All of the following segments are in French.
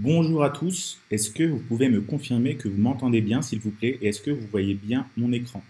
Bonjour à tous, est-ce que vous pouvez me confirmer que vous m'entendez bien s'il vous plaît? Et est-ce que vous voyez bien mon écran?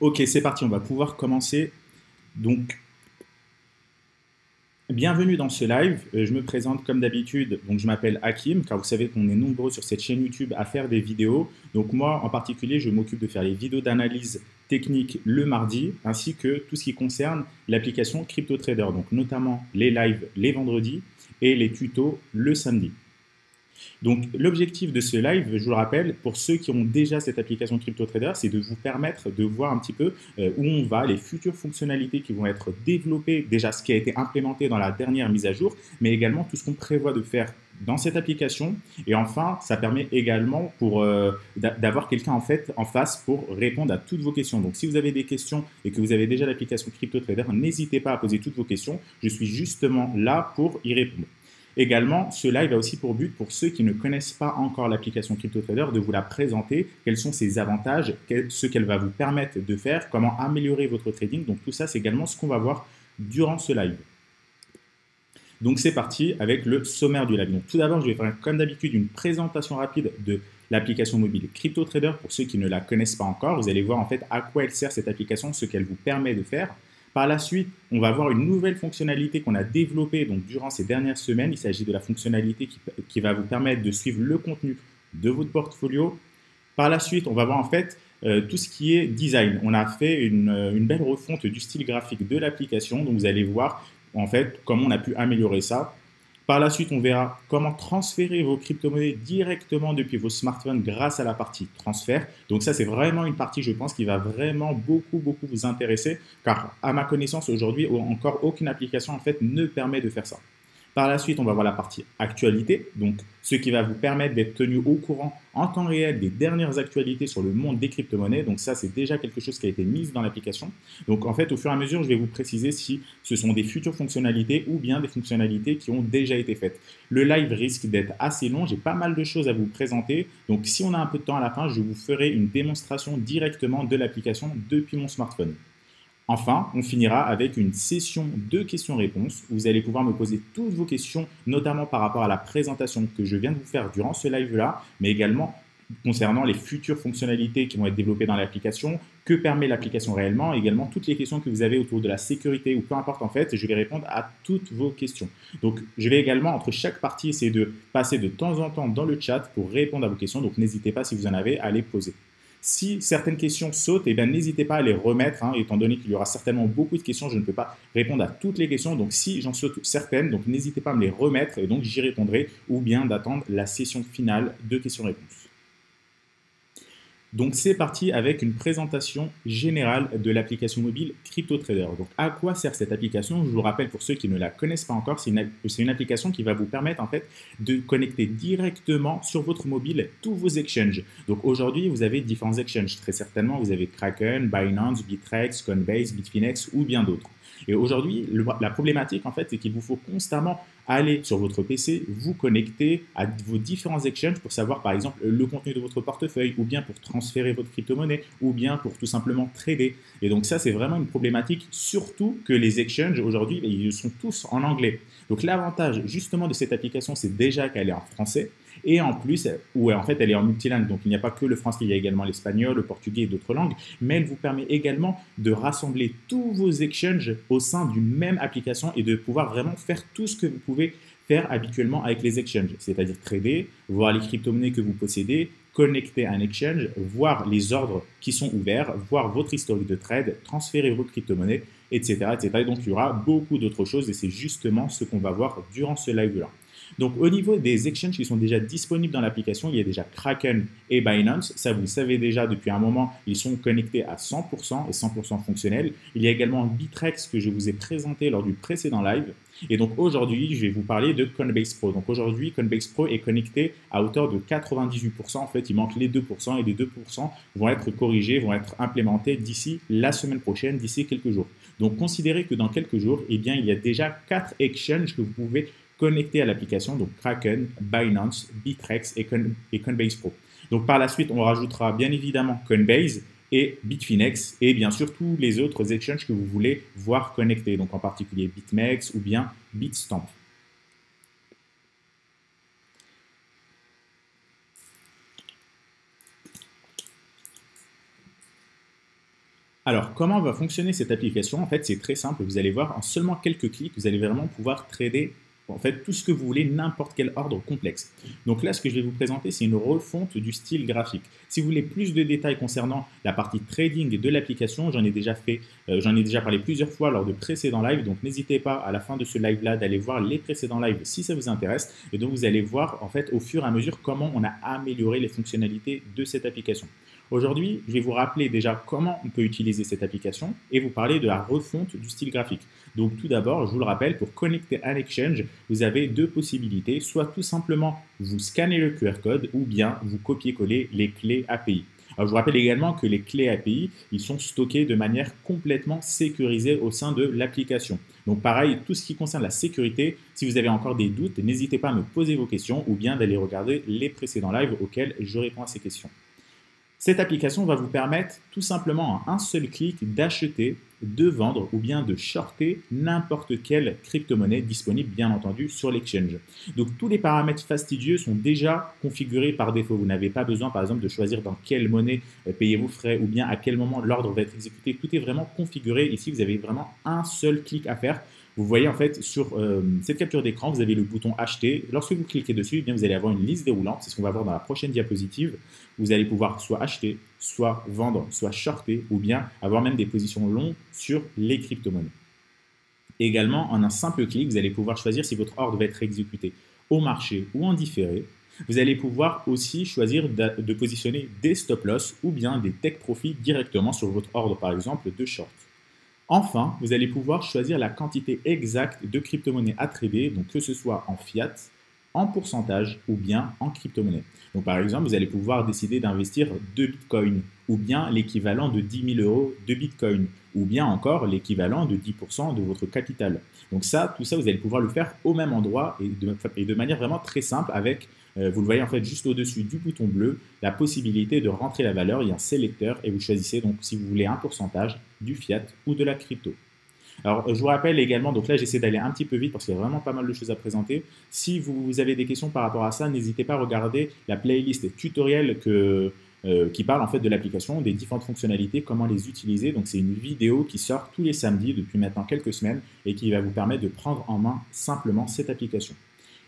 Ok, c'est parti, on va pouvoir commencer. Donc, bienvenue dans ce live. Euh, je me présente comme d'habitude. Donc, je m'appelle Hakim, car vous savez qu'on est nombreux sur cette chaîne YouTube à faire des vidéos. Donc, moi, en particulier, je m'occupe de faire les vidéos d'analyse technique le mardi, ainsi que tout ce qui concerne l'application CryptoTrader. Donc, notamment les lives les vendredis et les tutos le samedi. Donc l'objectif de ce live, je vous le rappelle, pour ceux qui ont déjà cette application CryptoTrader, c'est de vous permettre de voir un petit peu euh, où on va, les futures fonctionnalités qui vont être développées, déjà ce qui a été implémenté dans la dernière mise à jour, mais également tout ce qu'on prévoit de faire dans cette application. Et enfin, ça permet également euh, d'avoir quelqu'un en fait en face pour répondre à toutes vos questions. Donc, si vous avez des questions et que vous avez déjà l'application CryptoTrader, n'hésitez pas à poser toutes vos questions. Je suis justement là pour y répondre. Également, ce live a aussi pour but, pour ceux qui ne connaissent pas encore l'application CryptoTrader, de vous la présenter, quels sont ses avantages, ce qu'elle va vous permettre de faire, comment améliorer votre trading? Donc tout ça, c'est également ce qu'on va voir durant ce live. Donc c'est parti avec le sommaire du live. tout d'abord, je vais faire comme d'habitude une présentation rapide de l'application mobile CryptoTrader pour ceux qui ne la connaissent pas encore. Vous allez voir en fait à quoi elle sert cette application, ce qu'elle vous permet de faire. Par la suite, on va voir une nouvelle fonctionnalité qu'on a développée donc, durant ces dernières semaines. Il s'agit de la fonctionnalité qui, va vous permettre de suivre le contenu de votre portfolio. Par la suite, on va voir en fait euh, tout ce qui est design. On a fait une, une belle refonte du style graphique de l'application. Donc vous allez voir en fait comment on a pu améliorer ça. Par la suite, on verra comment transférer vos crypto-monnaies directement depuis vos smartphones grâce à la partie transfert. Donc ça, c'est vraiment une partie, je pense, qui va vraiment beaucoup, beaucoup vous intéresser, car à ma connaissance, aujourd'hui, encore aucune application, en fait, ne permet de faire ça. Par la suite, on va voir la partie actualité, donc ce qui va vous permettre d'être tenu au courant en temps réel des dernières actualités sur le monde des crypto-monnaies. Donc ça, c'est déjà quelque chose qui a été mis dans l'application. Donc en fait, au fur et à mesure, je vais vous préciser si ce sont des futures fonctionnalités ou bien des fonctionnalités qui ont déjà été faites. Le live risque d'être assez long, j'ai pas mal de choses à vous présenter. Donc si on a un peu de temps à la fin, je vous ferai une démonstration directement de l'application depuis mon smartphone. Enfin, on finira avec une session de questions-réponses où vous allez pouvoir me poser toutes vos questions, notamment par rapport à la présentation que je viens de vous faire durant ce live-là, mais également concernant les futures fonctionnalités qui vont être développées dans l'application, que permet l'application réellement, et également toutes les questions que vous avez autour de la sécurité ou peu importe en fait, je vais répondre à toutes vos questions. Donc je vais également entre chaque partie essayer de passer de temps en temps dans le chat pour répondre à vos questions, donc n'hésitez pas si vous en avez à les poser. Si certaines questions sautent, eh n'hésitez pas à les remettre, hein, étant donné qu'il y aura certainement beaucoup de questions, je ne peux pas répondre à toutes les questions. Donc si j'en saute certaines, n'hésitez pas à me les remettre et donc j'y répondrai, ou bien d'attendre la session finale de questions-réponses. Donc c'est parti avec une présentation générale de l'application mobile CryptoTrader. Donc à quoi sert cette application? Je vous rappelle pour ceux qui ne la connaissent pas encore, c'est une, application qui va vous permettre en fait de connecter directement sur votre mobile tous vos exchanges. Donc aujourd'hui vous avez différents exchanges. Très certainement vous avez Kraken, Binance, Bitrex, Coinbase, Bitfinex ou bien d'autres. Et aujourd'hui, la problématique, en fait, c'est qu'il vous faut constamment aller sur votre PC, vous connecter à vos différents exchanges pour savoir, par exemple, le contenu de votre portefeuille, ou bien pour transférer votre crypto-monnaie, ou bien pour tout simplement trader. Et donc ça, c'est vraiment une problématique, surtout que les exchanges, aujourd'hui, ils sont tous en anglais. Donc l'avantage, justement, de cette application, c'est déjà qu'elle est en français. Et en plus, ou en fait, elle est en multilingue, donc il n'y a pas que le français, il y a également l'espagnol, le portugais et d'autres langues, mais elle vous permet également de rassembler tous vos exchanges au sein d'une même application et de pouvoir vraiment faire tout ce que vous pouvez faire habituellement avec les exchanges, c'est-à-dire trader, voir les crypto-monnaies que vous possédez, connecter un exchange, voir les ordres qui sont ouverts, voir votre historique de trade, transférer vos crypto-monnaies, etc., etc. Et donc, il y aura beaucoup d'autres choses et c'est justement ce qu'on va voir durant ce live-là. Donc au niveau des exchanges qui sont déjà disponibles dans l'application, il y a déjà Kraken et Binance. Ça, vous le savez déjà depuis un moment, ils sont connectés à 100% et 100% fonctionnels. Il y a également Bitrex que je vous ai présenté lors du précédent live. Et donc aujourd'hui, je vais vous parler de Coinbase Pro. Donc aujourd'hui, Coinbase Pro est connecté à hauteur de 98%. En fait, il manque les 2% et les 2% vont être corrigés, vont être implémentés d'ici la semaine prochaine, d'ici quelques jours. Donc considérez que dans quelques jours, eh il y a déjà 4 exchanges que vous pouvez connectés à l'application, donc Kraken, Binance, Bitrex et, Coinbase Pro. Donc par la suite, on rajoutera bien évidemment Coinbase et Bitfinex et bien sûr tous les autres exchanges que vous voulez voir connectés, donc en particulier BitMEX ou bien Bitstamp. Alors, comment va fonctionner cette application? En fait, c'est très simple. Vous allez voir, en seulement quelques clics, vous allez vraiment pouvoir trader en fait tout ce que vous voulez, n'importe quel ordre complexe. Donc là, ce que je vais vous présenter, c'est une refonte du style graphique. Si vous voulez plus de détails concernant la partie trading de l'application, j'en ai déjà fait, euh, j'en ai déjà parlé plusieurs fois lors de précédents lives, donc n'hésitez pas à la fin de ce live-là d'aller voir les précédents lives si ça vous intéresse, et donc vous allez voir en fait au fur et à mesure comment on a amélioré les fonctionnalités de cette application. Aujourd'hui, je vais vous rappeler déjà comment on peut utiliser cette application et vous parler de la refonte du style graphique. Donc tout d'abord, je vous le rappelle, pour connecter un exchange, vous avez deux possibilités. Soit tout simplement vous scannez le QR code ou bien vous copiez-coller les clés API. Alors, je vous rappelle également que les clés API, ils sont stockés de manière complètement sécurisée au sein de l'application. Donc pareil, tout ce qui concerne la sécurité, si vous avez encore des doutes, n'hésitez pas à me poser vos questions ou bien d'aller regarder les précédents lives auxquels je réponds à ces questions. Cette application va vous permettre tout simplement en un seul clic d'acheter, de vendre ou bien de shorter n'importe quelle crypto-monnaie disponible bien entendu sur l'exchange. Donc tous les paramètres fastidieux sont déjà configurés par défaut. Vous n'avez pas besoin par exemple de choisir dans quelle monnaie euh, payer vos frais ou bien à quel moment l'ordre va être exécuté. Tout est vraiment configuré. Ici, vous avez vraiment un seul clic à faire vous voyez en fait sur euh, cette capture d'écran, vous avez le bouton acheter. Lorsque vous cliquez dessus, eh bien, vous allez avoir une liste déroulante. C'est ce qu'on va voir dans la prochaine diapositive. Vous allez pouvoir soit acheter, soit vendre, soit shorter, ou bien avoir même des positions longues sur les crypto-monnaies. Également, en un simple clic, vous allez pouvoir choisir si votre ordre va être exécuté au marché ou en différé. Vous allez pouvoir aussi choisir de positionner des stop-loss ou bien des take profits directement sur votre ordre, par exemple, de short. Enfin, vous allez pouvoir choisir la quantité exacte de crypto-monnaie à trader, donc que ce soit en fiat, en pourcentage ou bien en crypto-monnaie. Donc par exemple, vous allez pouvoir décider d'investir 2 bitcoins ou bien l'équivalent de 10 000 euros de bitcoin ou bien encore l'équivalent de 10% de votre capital. Donc ça, tout ça, vous allez pouvoir le faire au même endroit et de, manière vraiment très simple avec vous le voyez en fait juste au-dessus du bouton bleu, la possibilité de rentrer la valeur, il y a un sélecteur et vous choisissez donc si vous voulez un pourcentage du fiat ou de la crypto. Alors, je vous rappelle également, donc là, j'essaie d'aller un petit peu vite parce qu'il y a vraiment pas mal de choses à présenter. Si vous avez des questions par rapport à ça, n'hésitez pas à regarder la playlist tutoriel euh, qui parle en fait de l'application, des différentes fonctionnalités, comment les utiliser. Donc, c'est une vidéo qui sort tous les samedis depuis maintenant quelques semaines et qui va vous permettre de prendre en main simplement cette application.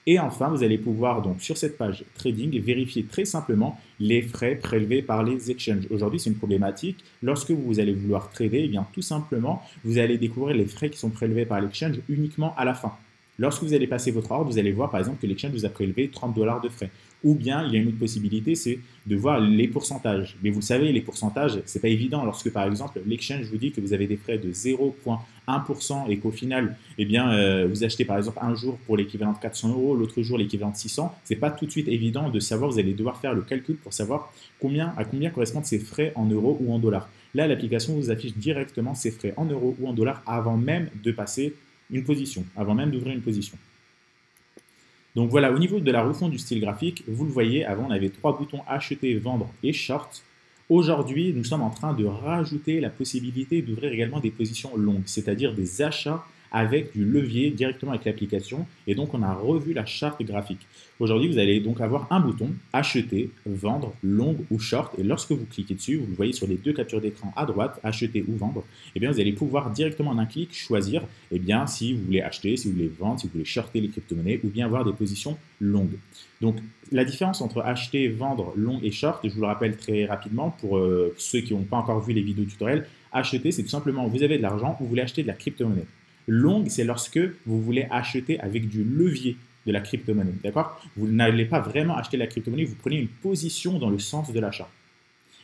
Et enfin, vous allez pouvoir donc sur cette page trading vérifier très simplement les frais prélevés par les exchanges. Aujourd'hui, c'est une problématique. Lorsque vous allez vouloir trader, eh bien tout simplement, vous allez découvrir les frais qui sont prélevés par l'exchange uniquement à la fin. Lorsque vous allez passer votre ordre, vous allez voir par exemple que l'exchange vous a prélevé 30 dollars de frais. Ou bien, il y a une autre possibilité, c'est de voir les pourcentages. Mais vous savez, les pourcentages, ce n'est pas évident. Lorsque, par exemple, l'exchange vous dit que vous avez des frais de 0,1% et qu'au final, eh bien, euh, vous achetez, par exemple, un jour pour l'équivalent de 400 euros, l'autre jour l'équivalent de 600, ce n'est pas tout de suite évident de savoir, vous allez devoir faire le calcul pour savoir combien, à combien correspondent ces frais en euros ou en dollars. Là, l'application vous affiche directement ces frais en euros ou en dollars avant même de passer une position, avant même d'ouvrir une position. Donc voilà, au niveau de la refonte du style graphique, vous le voyez, avant on avait trois boutons acheter, vendre et short. Aujourd'hui, nous sommes en train de rajouter la possibilité d'ouvrir également des positions longues, c'est-à-dire des achats avec du levier directement avec l'application. Et donc, on a revu la charte graphique. Aujourd'hui, vous allez donc avoir un bouton acheter, vendre, long ou short. Et lorsque vous cliquez dessus, vous le voyez sur les deux captures d'écran à droite, acheter ou vendre, eh bien, vous allez pouvoir directement en un clic choisir eh si vous voulez acheter, si vous voulez vendre, si vous voulez shorter les crypto-monnaies ou bien avoir des positions longues. Donc, la différence entre acheter, vendre, long et short, je vous le rappelle très rapidement pour euh, ceux qui n'ont pas encore vu les vidéos tutoriels, acheter, c'est tout simplement vous avez de l'argent, vous voulez acheter de la crypto-monnaie. Long, c'est lorsque vous voulez acheter avec du levier de la crypto-monnaie. D'accord? Vous n'allez pas vraiment acheter la crypto-monnaie, vous prenez une position dans le sens de l'achat.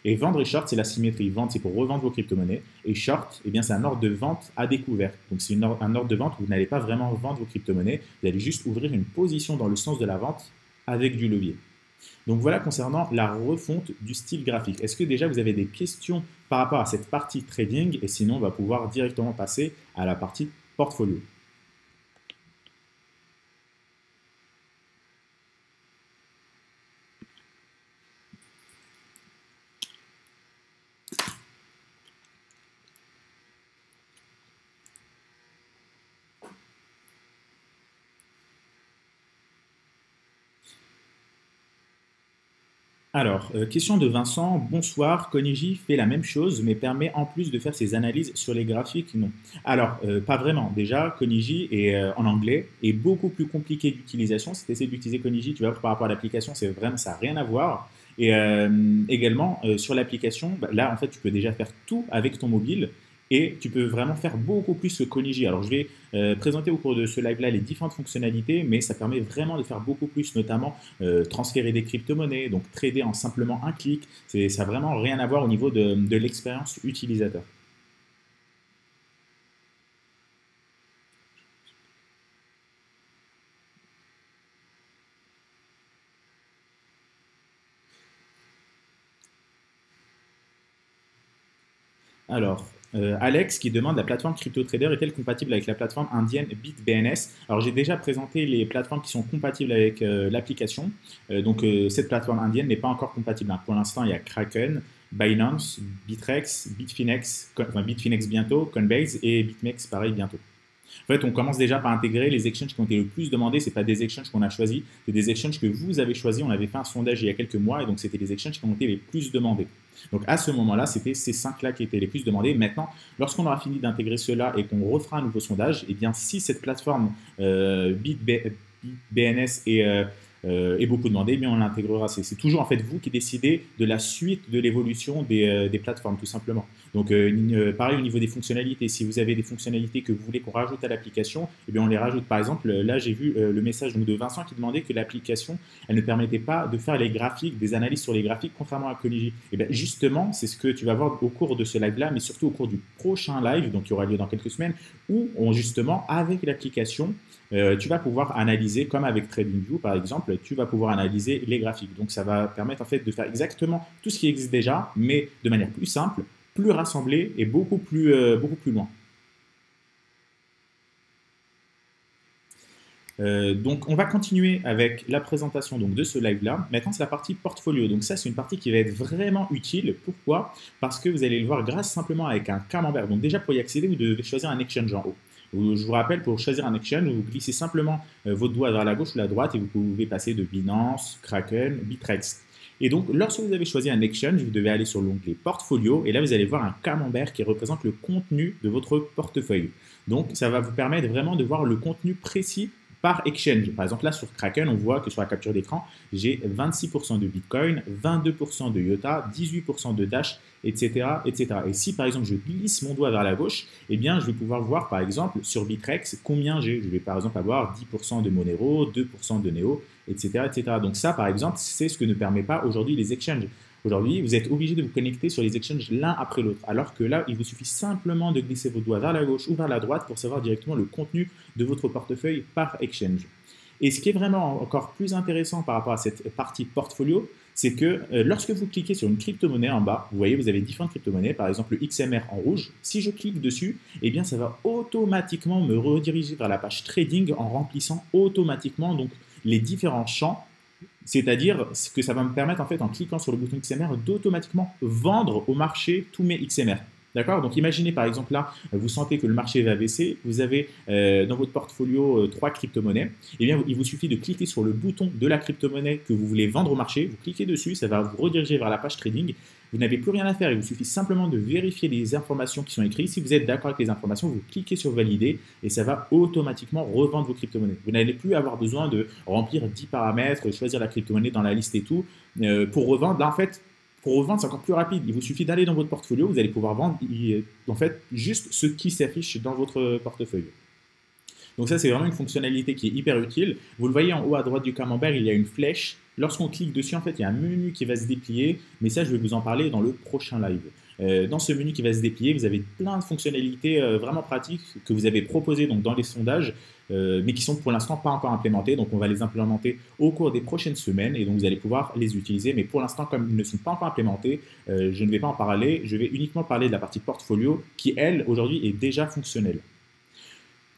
Et vendre et short, c'est la symétrie. Vendre, c'est pour revendre vos crypto-monnaies. Et short, eh bien, c'est un ordre de vente à découvert. Donc, c'est un ordre de vente où vous n'allez pas vraiment vendre vos crypto-monnaies. Vous allez juste ouvrir une position dans le sens de la vente avec du levier. Donc voilà concernant la refonte du style graphique. Est-ce que déjà vous avez des questions par rapport à cette partie trading? Et sinon, on va pouvoir directement passer à la partie portfolio. Alors, euh, question de Vincent. Bonsoir, Koniji fait la même chose, mais permet en plus de faire ses analyses sur les graphiques Non. Alors, euh, pas vraiment. Déjà, Koniji est euh, en anglais est beaucoup plus compliqué d'utilisation. Si tu essaies d'utiliser Koniji, tu vas voir par rapport à l'application, c'est vraiment ça n'a rien à voir. Et également, sur l'application, bah, là, en fait, tu peux déjà faire tout avec ton mobile et tu peux vraiment faire beaucoup plus que Koniji. Alors je vais euh, présenter au cours de ce live-là les différentes fonctionnalités, mais ça permet vraiment de faire beaucoup plus, notamment euh, transférer des crypto-monnaies, donc trader en simplement un clic. Ça n'a vraiment rien à voir au niveau de, de l'expérience utilisateur. Alors, euh, Alex qui demande la plateforme CryptoTrader est-elle compatible avec la plateforme indienne BitBNS? Alors j'ai déjà présenté les plateformes qui sont compatibles avec euh, l'application. Euh, donc cette plateforme indienne n'est pas encore compatible. Hein. Pour l'instant, il y a Kraken, Binance, Bitrex, Bitfinex, enfin Bitfinex bientôt, Coinbase et BitMEX pareil bientôt. En fait, on commence déjà par intégrer les exchanges qui ont été le plus demandés. Ce pas des exchanges qu'on a choisis, c'est des exchanges que vous avez choisis. On avait fait un sondage il y a quelques mois et donc c'était les exchanges qui ont été les plus demandés. Donc à ce moment-là, c'était ces cinq-là qui étaient les plus demandés. Maintenant, lorsqu'on aura fini d'intégrer cela et qu'on refera un nouveau sondage, eh bien si cette plateforme euh, BitBNS est euh, euh, est beaucoup demandé, mais on l'intégrera. C'est toujours en fait vous qui décidez de la suite de l'évolution des, euh, plateformes, tout simplement. Donc euh, pareil au niveau des fonctionnalités, si vous avez des fonctionnalités que vous voulez qu'on rajoute à l'application, eh bien on les rajoute. Par exemple, là j'ai vu le message de Vincent qui demandait que l'application, elle ne permettait pas de faire les graphiques, des analyses sur les graphiques, contrairement à Coligi. Et eh bien justement, c'est ce que tu vas voir au cours de ce live-là, mais surtout au cours du prochain live, donc qui aura lieu dans quelques semaines, où on justement avec l'application, tu vas pouvoir analyser, comme avec TradingView par exemple, tu vas pouvoir analyser les graphiques. Donc ça va permettre en fait de faire exactement tout ce qui existe déjà, mais de manière plus simple, plus rassemblée et beaucoup plus, euh, loin. Euh, donc on va continuer avec la présentation de ce live là. Maintenant c'est la partie portfolio. Donc ça c'est une partie qui va être vraiment utile. Pourquoi? Parce que vous allez le voir grâce simplement avec un camembert. Donc déjà pour y accéder vous devez choisir un exchange en haut. Je vous rappelle, pour choisir un exchange, vous glissez simplement euh, votre doigt vers la gauche ou la droite et vous pouvez passer de Binance, Kraken, Bitrex. Et donc, lorsque vous avez choisi un exchange, vous devez aller sur l'onglet Portfolio et là, vous allez voir un camembert qui représente le contenu de votre portefeuille. Donc, ça va vous permettre vraiment de voir le contenu précis par exchange. Par exemple, là sur Kraken, on voit que sur la capture d'écran, j'ai 26% de Bitcoin, 22% de IOTA, 18% de Dash, etc., etc. Et si par exemple je glisse mon doigt vers la gauche, eh bien je vais pouvoir voir par exemple sur Bitrex combien j'ai. Je vais par exemple avoir 10% de Monero, 2% de Neo, etc., etc. Donc ça par exemple, c'est ce que ne permet pas aujourd'hui les exchanges. Aujourd'hui, vous êtes obligé de vous connecter sur les exchanges l'un après l'autre, alors que là, il vous suffit simplement de glisser vos doigts vers la gauche ou vers la droite pour savoir directement le contenu de votre portefeuille par exchange. Et ce qui est vraiment encore plus intéressant par rapport à cette partie portfolio, c'est que euh, lorsque vous cliquez sur une crypto-monnaie en bas, vous voyez, vous avez différentes crypto-monnaies, par exemple le XMR en rouge. Si je clique dessus, eh bien, ça va automatiquement me rediriger vers la page trading en remplissant automatiquement donc les différents champs c'est-à-dire que ça va me permettre, en fait, en cliquant sur le bouton XMR, d'automatiquement vendre au marché tous mes XMR. D'accord? Donc imaginez par exemple là, vous sentez que le marché va baisser, vous avez euh, dans votre portfolio euh, trois crypto-monnaies, eh bien il vous suffit de cliquer sur le bouton de la crypto-monnaie que vous voulez vendre au marché, vous cliquez dessus, ça va vous rediriger vers la page trading, vous n'avez plus rien à faire, il vous suffit simplement de vérifier les informations qui sont écrites, si vous êtes d'accord avec les informations, vous cliquez sur valider et ça va automatiquement revendre vos crypto-monnaies. Vous n'allez plus avoir besoin de remplir 10 paramètres, choisir la crypto-monnaie dans la liste et tout, euh, pour revendre. Là en fait, pour revendre, c'est encore plus rapide. Il vous suffit d'aller dans votre portfolio, vous allez pouvoir vendre en fait juste ce qui s'affiche dans votre portefeuille. Donc ça, c'est vraiment une fonctionnalité qui est hyper utile. Vous le voyez en haut à droite du camembert, il y a une flèche. Lorsqu'on clique dessus, en fait, il y a un menu qui va se déplier, mais ça, je vais vous en parler dans le prochain live. Euh, dans ce menu qui va se déplier, vous avez plein de fonctionnalités euh, vraiment pratiques que vous avez proposées dans les sondages, euh, mais qui sont pour l'instant pas encore implémentées. Donc on va les implémenter au cours des prochaines semaines et donc vous allez pouvoir les utiliser. Mais pour l'instant, comme ils ne sont pas encore implémentés, je ne vais pas en parler. Je vais uniquement parler de la partie portfolio qui, elle, aujourd'hui, est déjà fonctionnelle.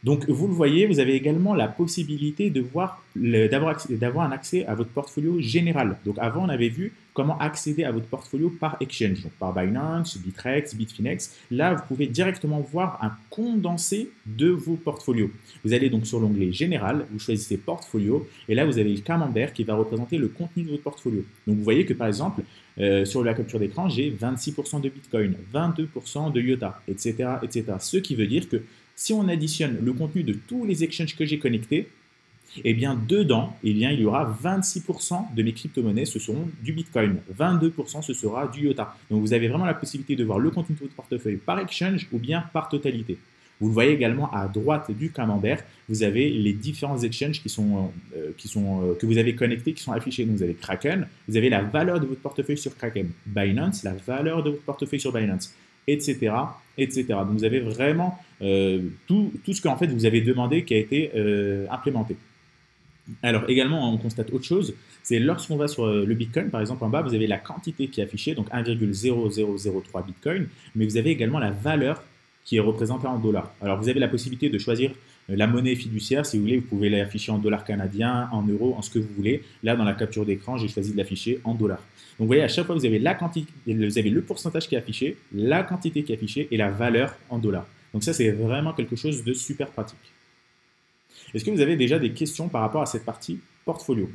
Donc, vous le voyez, vous avez également la possibilité d'avoir un accès à votre portfolio général. Donc, avant, on avait vu comment accéder à votre portfolio par exchange, donc par Binance, Bitrex, Bitfinex. Là, vous pouvez directement voir un condensé de vos portfolios. Vous allez donc sur l'onglet Général, vous choisissez Portfolio, et là, vous avez le camembert qui va représenter le contenu de votre portfolio. Donc, vous voyez que par exemple, euh, sur la capture d'écran, j'ai 26% de Bitcoin, 22% de IOTA, etc., etc. Ce qui veut dire que si on additionne le contenu de tous les exchanges que j'ai connectés, eh bien dedans, eh bien, il y aura 26% de mes crypto-monnaies, ce seront du Bitcoin, 22% ce sera du IOTA. Donc vous avez vraiment la possibilité de voir le contenu de votre portefeuille par exchange ou bien par totalité. Vous le voyez également à droite du camembert, vous avez les différents exchanges qui sont, euh, sont, euh, que vous avez connectés, qui sont affichés. Donc vous avez Kraken, vous avez la valeur de votre portefeuille sur Kraken. Binance, la valeur de votre portefeuille sur Binance etc., etc. Donc vous avez vraiment euh, tout, tout, ce que fait vous avez demandé qui a été euh, implémenté. Alors également, on constate autre chose, c'est lorsqu'on va sur euh, le Bitcoin, par exemple en bas, vous avez la quantité qui est affichée, donc 1,0003 Bitcoin, mais vous avez également la valeur qui est représentée en dollars. Alors vous avez la possibilité de choisir la monnaie fiduciaire, si vous voulez, vous pouvez l'afficher en dollars canadiens, en euros, en ce que vous voulez. Là, dans la capture d'écran, j'ai choisi de l'afficher en dollars. Donc, vous voyez, à chaque fois, vous avez, la quantité, vous avez le pourcentage qui est affiché, la quantité qui est affichée et la valeur en dollars. Donc, ça, c'est vraiment quelque chose de super pratique. Est-ce que vous avez déjà des questions par rapport à cette partie portfolio?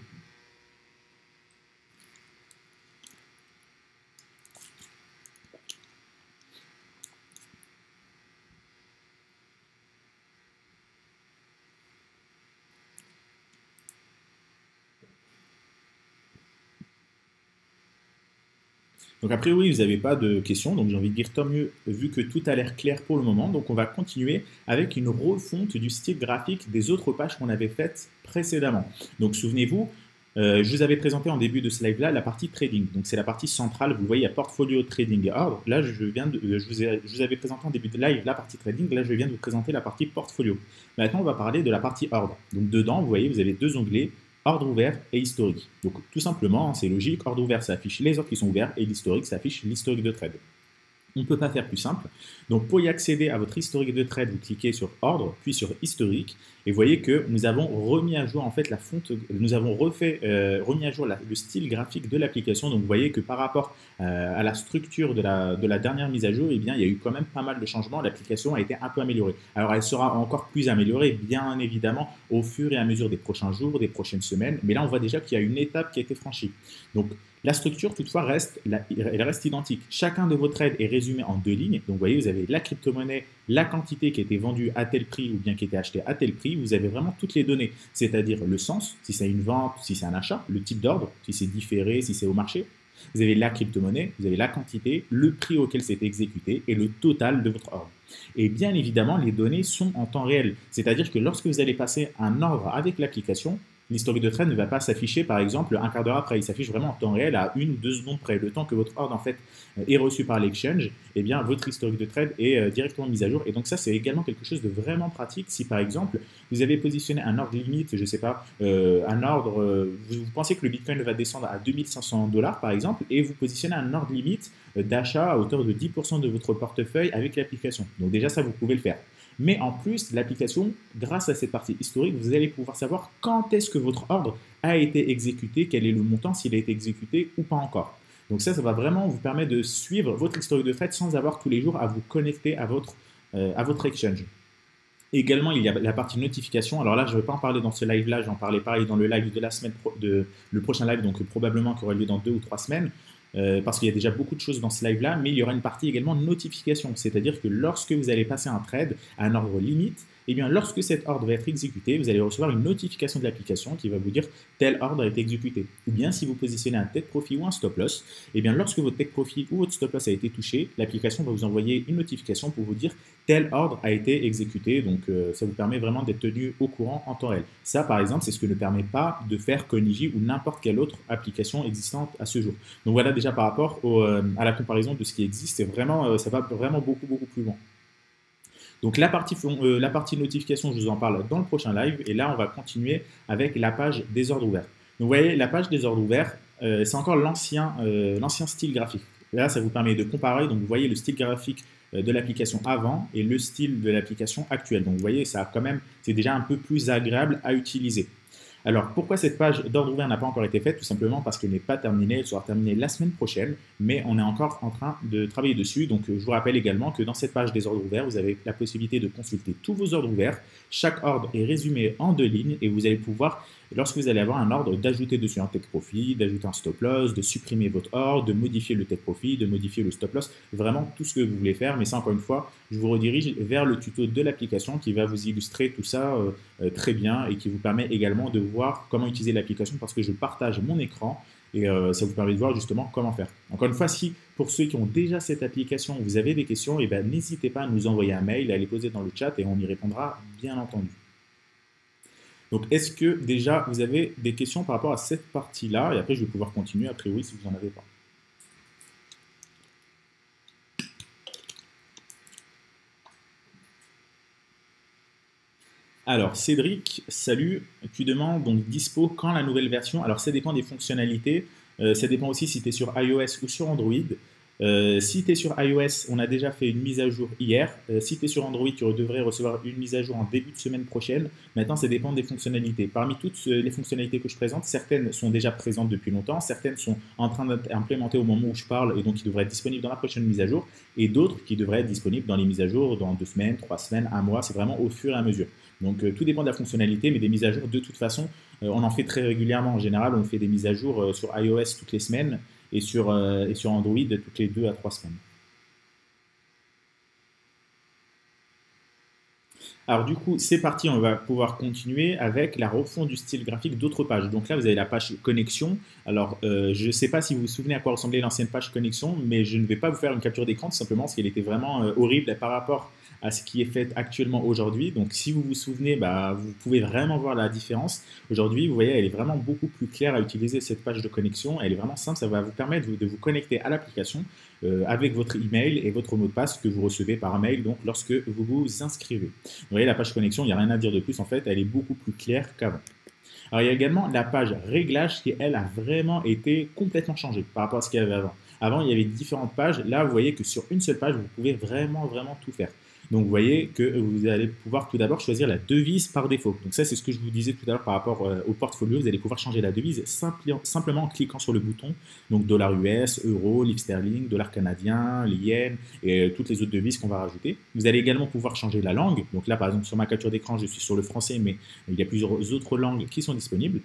Donc a priori, vous n'avez pas de questions, donc j'ai envie de dire tant mieux vu que tout a l'air clair pour le moment. Donc on va continuer avec une refonte du style graphique des autres pages qu'on avait faites précédemment. Donc souvenez-vous, euh, je vous avais présenté en début de ce live-là la partie trading. Donc c'est la partie centrale, vous voyez, a portfolio trading et ordre. Là, je, viens de, je, vous avais présenté en début de live la partie trading. Là, je viens de vous présenter la partie portfolio. Maintenant, on va parler de la partie ordre. Donc dedans, vous voyez, vous avez deux onglets ordre ouvert et historique. Donc tout simplement, c'est logique, ordre ouvert, ça affiche les ordres qui sont ouverts et l'historique, ça affiche l'historique de trade. On ne peut pas faire plus simple. Donc pour y accéder à votre historique de trade, vous cliquez sur ordre, puis sur historique, et vous voyez que nous avons remis à jour en fait la fonte, nous avons refait, euh, remis à jour le style graphique de l'application. Donc vous voyez que par rapport euh, à la structure de la, de la dernière mise à jour, eh bien, il y a eu quand même pas mal de changements. L'application a été un peu améliorée. Alors elle sera encore plus améliorée, bien évidemment, au fur et à mesure des prochains jours, des prochaines semaines. Mais là, on voit déjà qu'il y a une étape qui a été franchie. Donc la structure, toutefois, reste, elle reste identique. Chacun de vos trades est résumé en deux lignes. Donc, vous voyez, vous avez la crypto-monnaie, la quantité qui a été vendue à tel prix ou bien qui a été achetée à tel prix. Vous avez vraiment toutes les données, c'est-à-dire le sens, si c'est une vente, si c'est un achat, le type d'ordre, si c'est différé, si c'est au marché. Vous avez la crypto-monnaie, vous avez la quantité, le prix auquel c'est exécuté et le total de votre ordre. Et bien évidemment, les données sont en temps réel. C'est-à-dire que lorsque vous allez passer un ordre avec l'application, l'historique de trade ne va pas s'afficher par exemple un quart d'heure après, il s'affiche vraiment en temps réel à une ou deux secondes près. Le temps que votre ordre en fait euh, est reçu par l'exchange, eh votre historique de trade est euh, directement mis à jour. Et donc ça c'est également quelque chose de vraiment pratique si par exemple vous avez positionné un ordre limite, je ne sais pas, euh, un ordre, vous, pensez que le Bitcoin va descendre à 2500 dollars par exemple, et vous positionnez un ordre limite d'achat à hauteur de 10% de votre portefeuille avec l'application. Donc déjà ça vous pouvez le faire. Mais en plus, l'application, grâce à cette partie historique, vous allez pouvoir savoir quand est-ce que votre ordre a été exécuté, quel est le montant, s'il a été exécuté ou pas encore. Donc ça, ça va vraiment vous permettre de suivre votre historique de trade sans avoir tous les jours à vous connecter à votre, à votre exchange. Également, il y a la partie notification. Alors là, je ne vais pas en parler dans ce live-là, j'en parlais pareil dans le live de la semaine, de, le prochain live, donc probablement qui aura lieu dans deux ou trois semaines. Euh, parce qu'il y a déjà beaucoup de choses dans ce live-là, mais il y aura une partie également notification, c'est-à-dire que lorsque vous allez passer un trade à un ordre limite, eh bien, lorsque cet ordre va être exécuté, vous allez recevoir une notification de l'application qui va vous dire tel ordre a été exécuté. Ou bien si vous positionnez un take profit ou un stop loss, eh bien, lorsque votre take profit ou votre stop loss a été touché, l'application va vous envoyer une notification pour vous dire tel ordre a été exécuté. Donc, euh, ça vous permet vraiment d'être tenu au courant en temps réel. Ça, par exemple, c'est ce que ne permet pas de faire Koniji ou n'importe quelle autre application existante à ce jour. Donc voilà déjà par rapport euh, à la comparaison de ce qui existe, vraiment, euh, ça va vraiment beaucoup, beaucoup plus loin. Donc la partie, euh, la partie notification, je vous en parle dans le prochain live. Et là, on va continuer avec la page des ordres ouverts. Donc vous voyez, la page des ordres ouverts, euh, c'est encore euh, l'ancien style graphique. Là, ça vous permet de comparer. Donc vous voyez le style graphique de l'application avant et le style de l'application actuelle. Donc vous voyez, ça quand même, c'est déjà un peu plus agréable à utiliser. Alors, pourquoi cette page d'ordre ouvert n'a pas encore été faite? Tout simplement parce qu'elle n'est pas terminée, elle sera terminée la semaine prochaine, mais on est encore en train de travailler dessus. Donc, je vous rappelle également que dans cette page des ordres ouverts, vous avez la possibilité de consulter tous vos ordres ouverts. Chaque ordre est résumé en deux lignes et vous allez pouvoir lorsque vous allez avoir un ordre, d'ajouter dessus un take profit, d'ajouter un stop loss, de supprimer votre ordre, de modifier le take profit, de modifier le stop loss, vraiment tout ce que vous voulez faire. Mais ça, encore une fois, je vous redirige vers le tuto de l'application qui va vous illustrer tout ça euh, euh, très bien et qui vous permet également de voir comment utiliser l'application parce que je partage mon écran et euh, ça vous permet de voir justement comment faire. Encore une fois, si pour ceux qui ont déjà cette application, vous avez des questions, eh ben, n'hésitez pas à nous envoyer un mail, à les poser dans le chat et on y répondra bien entendu. Donc, est-ce que déjà vous avez des questions par rapport à cette partie-là? Et après, je vais pouvoir continuer, a priori, si vous n'en avez pas. Alors, Cédric, salut. Tu demandes donc dispo quand la nouvelle version? Alors, ça dépend des fonctionnalités. Euh, ça dépend aussi si tu es sur iOS ou sur Android. Euh, si tu es sur iOS, on a déjà fait une mise à jour hier. Euh, si tu es sur Android, tu devrais recevoir une mise à jour en début de semaine prochaine. Maintenant, ça dépend des fonctionnalités. Parmi toutes euh, les fonctionnalités que je présente, certaines sont déjà présentes depuis longtemps, certaines sont en train d'être implémentées au moment où je parle et donc qui devraient être disponibles dans la prochaine mise à jour, et d'autres qui devraient être disponibles dans les mises à jour dans deux semaines, trois semaines, un mois. C'est vraiment au fur et à mesure. Donc tout dépend de la fonctionnalité, mais des mises à jour, de toute façon, on en fait très régulièrement. En général, on fait des mises à jour sur iOS toutes les semaines et sur, euh, et sur Android toutes les deux à trois semaines. Alors du coup, c'est parti, on va pouvoir continuer avec la refonte du style graphique d'autres pages. Donc là, vous avez la page connexion. Alors, euh, je ne sais pas si vous vous souvenez à quoi ressemblait l'ancienne page connexion, mais je ne vais pas vous faire une capture d'écran tout simplement parce qu'elle était vraiment euh, horrible par rapport à ce qui est fait actuellement aujourd'hui. Donc si vous vous souvenez, bah, vous pouvez vraiment voir la différence. Aujourd'hui, vous voyez, elle est vraiment beaucoup plus claire à utiliser cette page de connexion. Elle est vraiment simple, ça va vous permettre de vous connecter à l'application euh, avec votre email et votre mot de passe que vous recevez par mail donc lorsque vous vous inscrivez. Vous voyez, la page connexion, il n'y a rien à dire de plus en fait, elle est beaucoup plus claire qu'avant. Alors il y a également la page réglage qui elle a vraiment été complètement changée par rapport à ce qu'il y avait avant. Avant, il y avait différentes pages. Là, vous voyez que sur une seule page, vous pouvez vraiment, vraiment tout faire. Donc vous voyez que vous allez pouvoir tout d'abord choisir la devise par défaut. Donc ça c'est ce que je vous disais tout à l'heure par rapport euh, au portfolio. Vous allez pouvoir changer la devise simplement en cliquant sur le bouton. Donc dollar US, euro, livre sterling, dollar canadien, yen et euh, toutes les autres devises qu'on va rajouter. Vous allez également pouvoir changer la langue. Donc là par exemple sur ma capture d'écran je suis sur le français mais il y a plusieurs autres langues qui sont disponibles.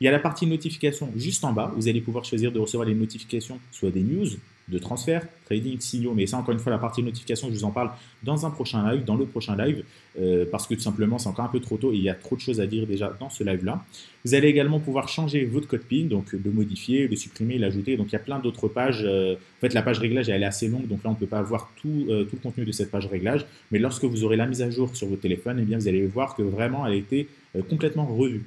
Il y a la partie notification juste en bas. Vous allez pouvoir choisir de recevoir les notifications, soit des news, de transfert, trading, signaux, mais ça encore une fois la partie notification, je vous en parle dans un prochain live, dans le prochain live, euh, parce que tout simplement c'est encore un peu trop tôt et il y a trop de choses à dire déjà dans ce live-là. Vous allez également pouvoir changer votre code PIN, donc le modifier, le supprimer, l'ajouter, donc il y a plein d'autres pages. Euh, en fait la page réglage elle est assez longue, donc là on ne peut pas avoir tout, euh, tout le contenu de cette page réglage, mais lorsque vous aurez la mise à jour sur votre téléphone, eh bien vous allez voir que vraiment elle a été complètement revue.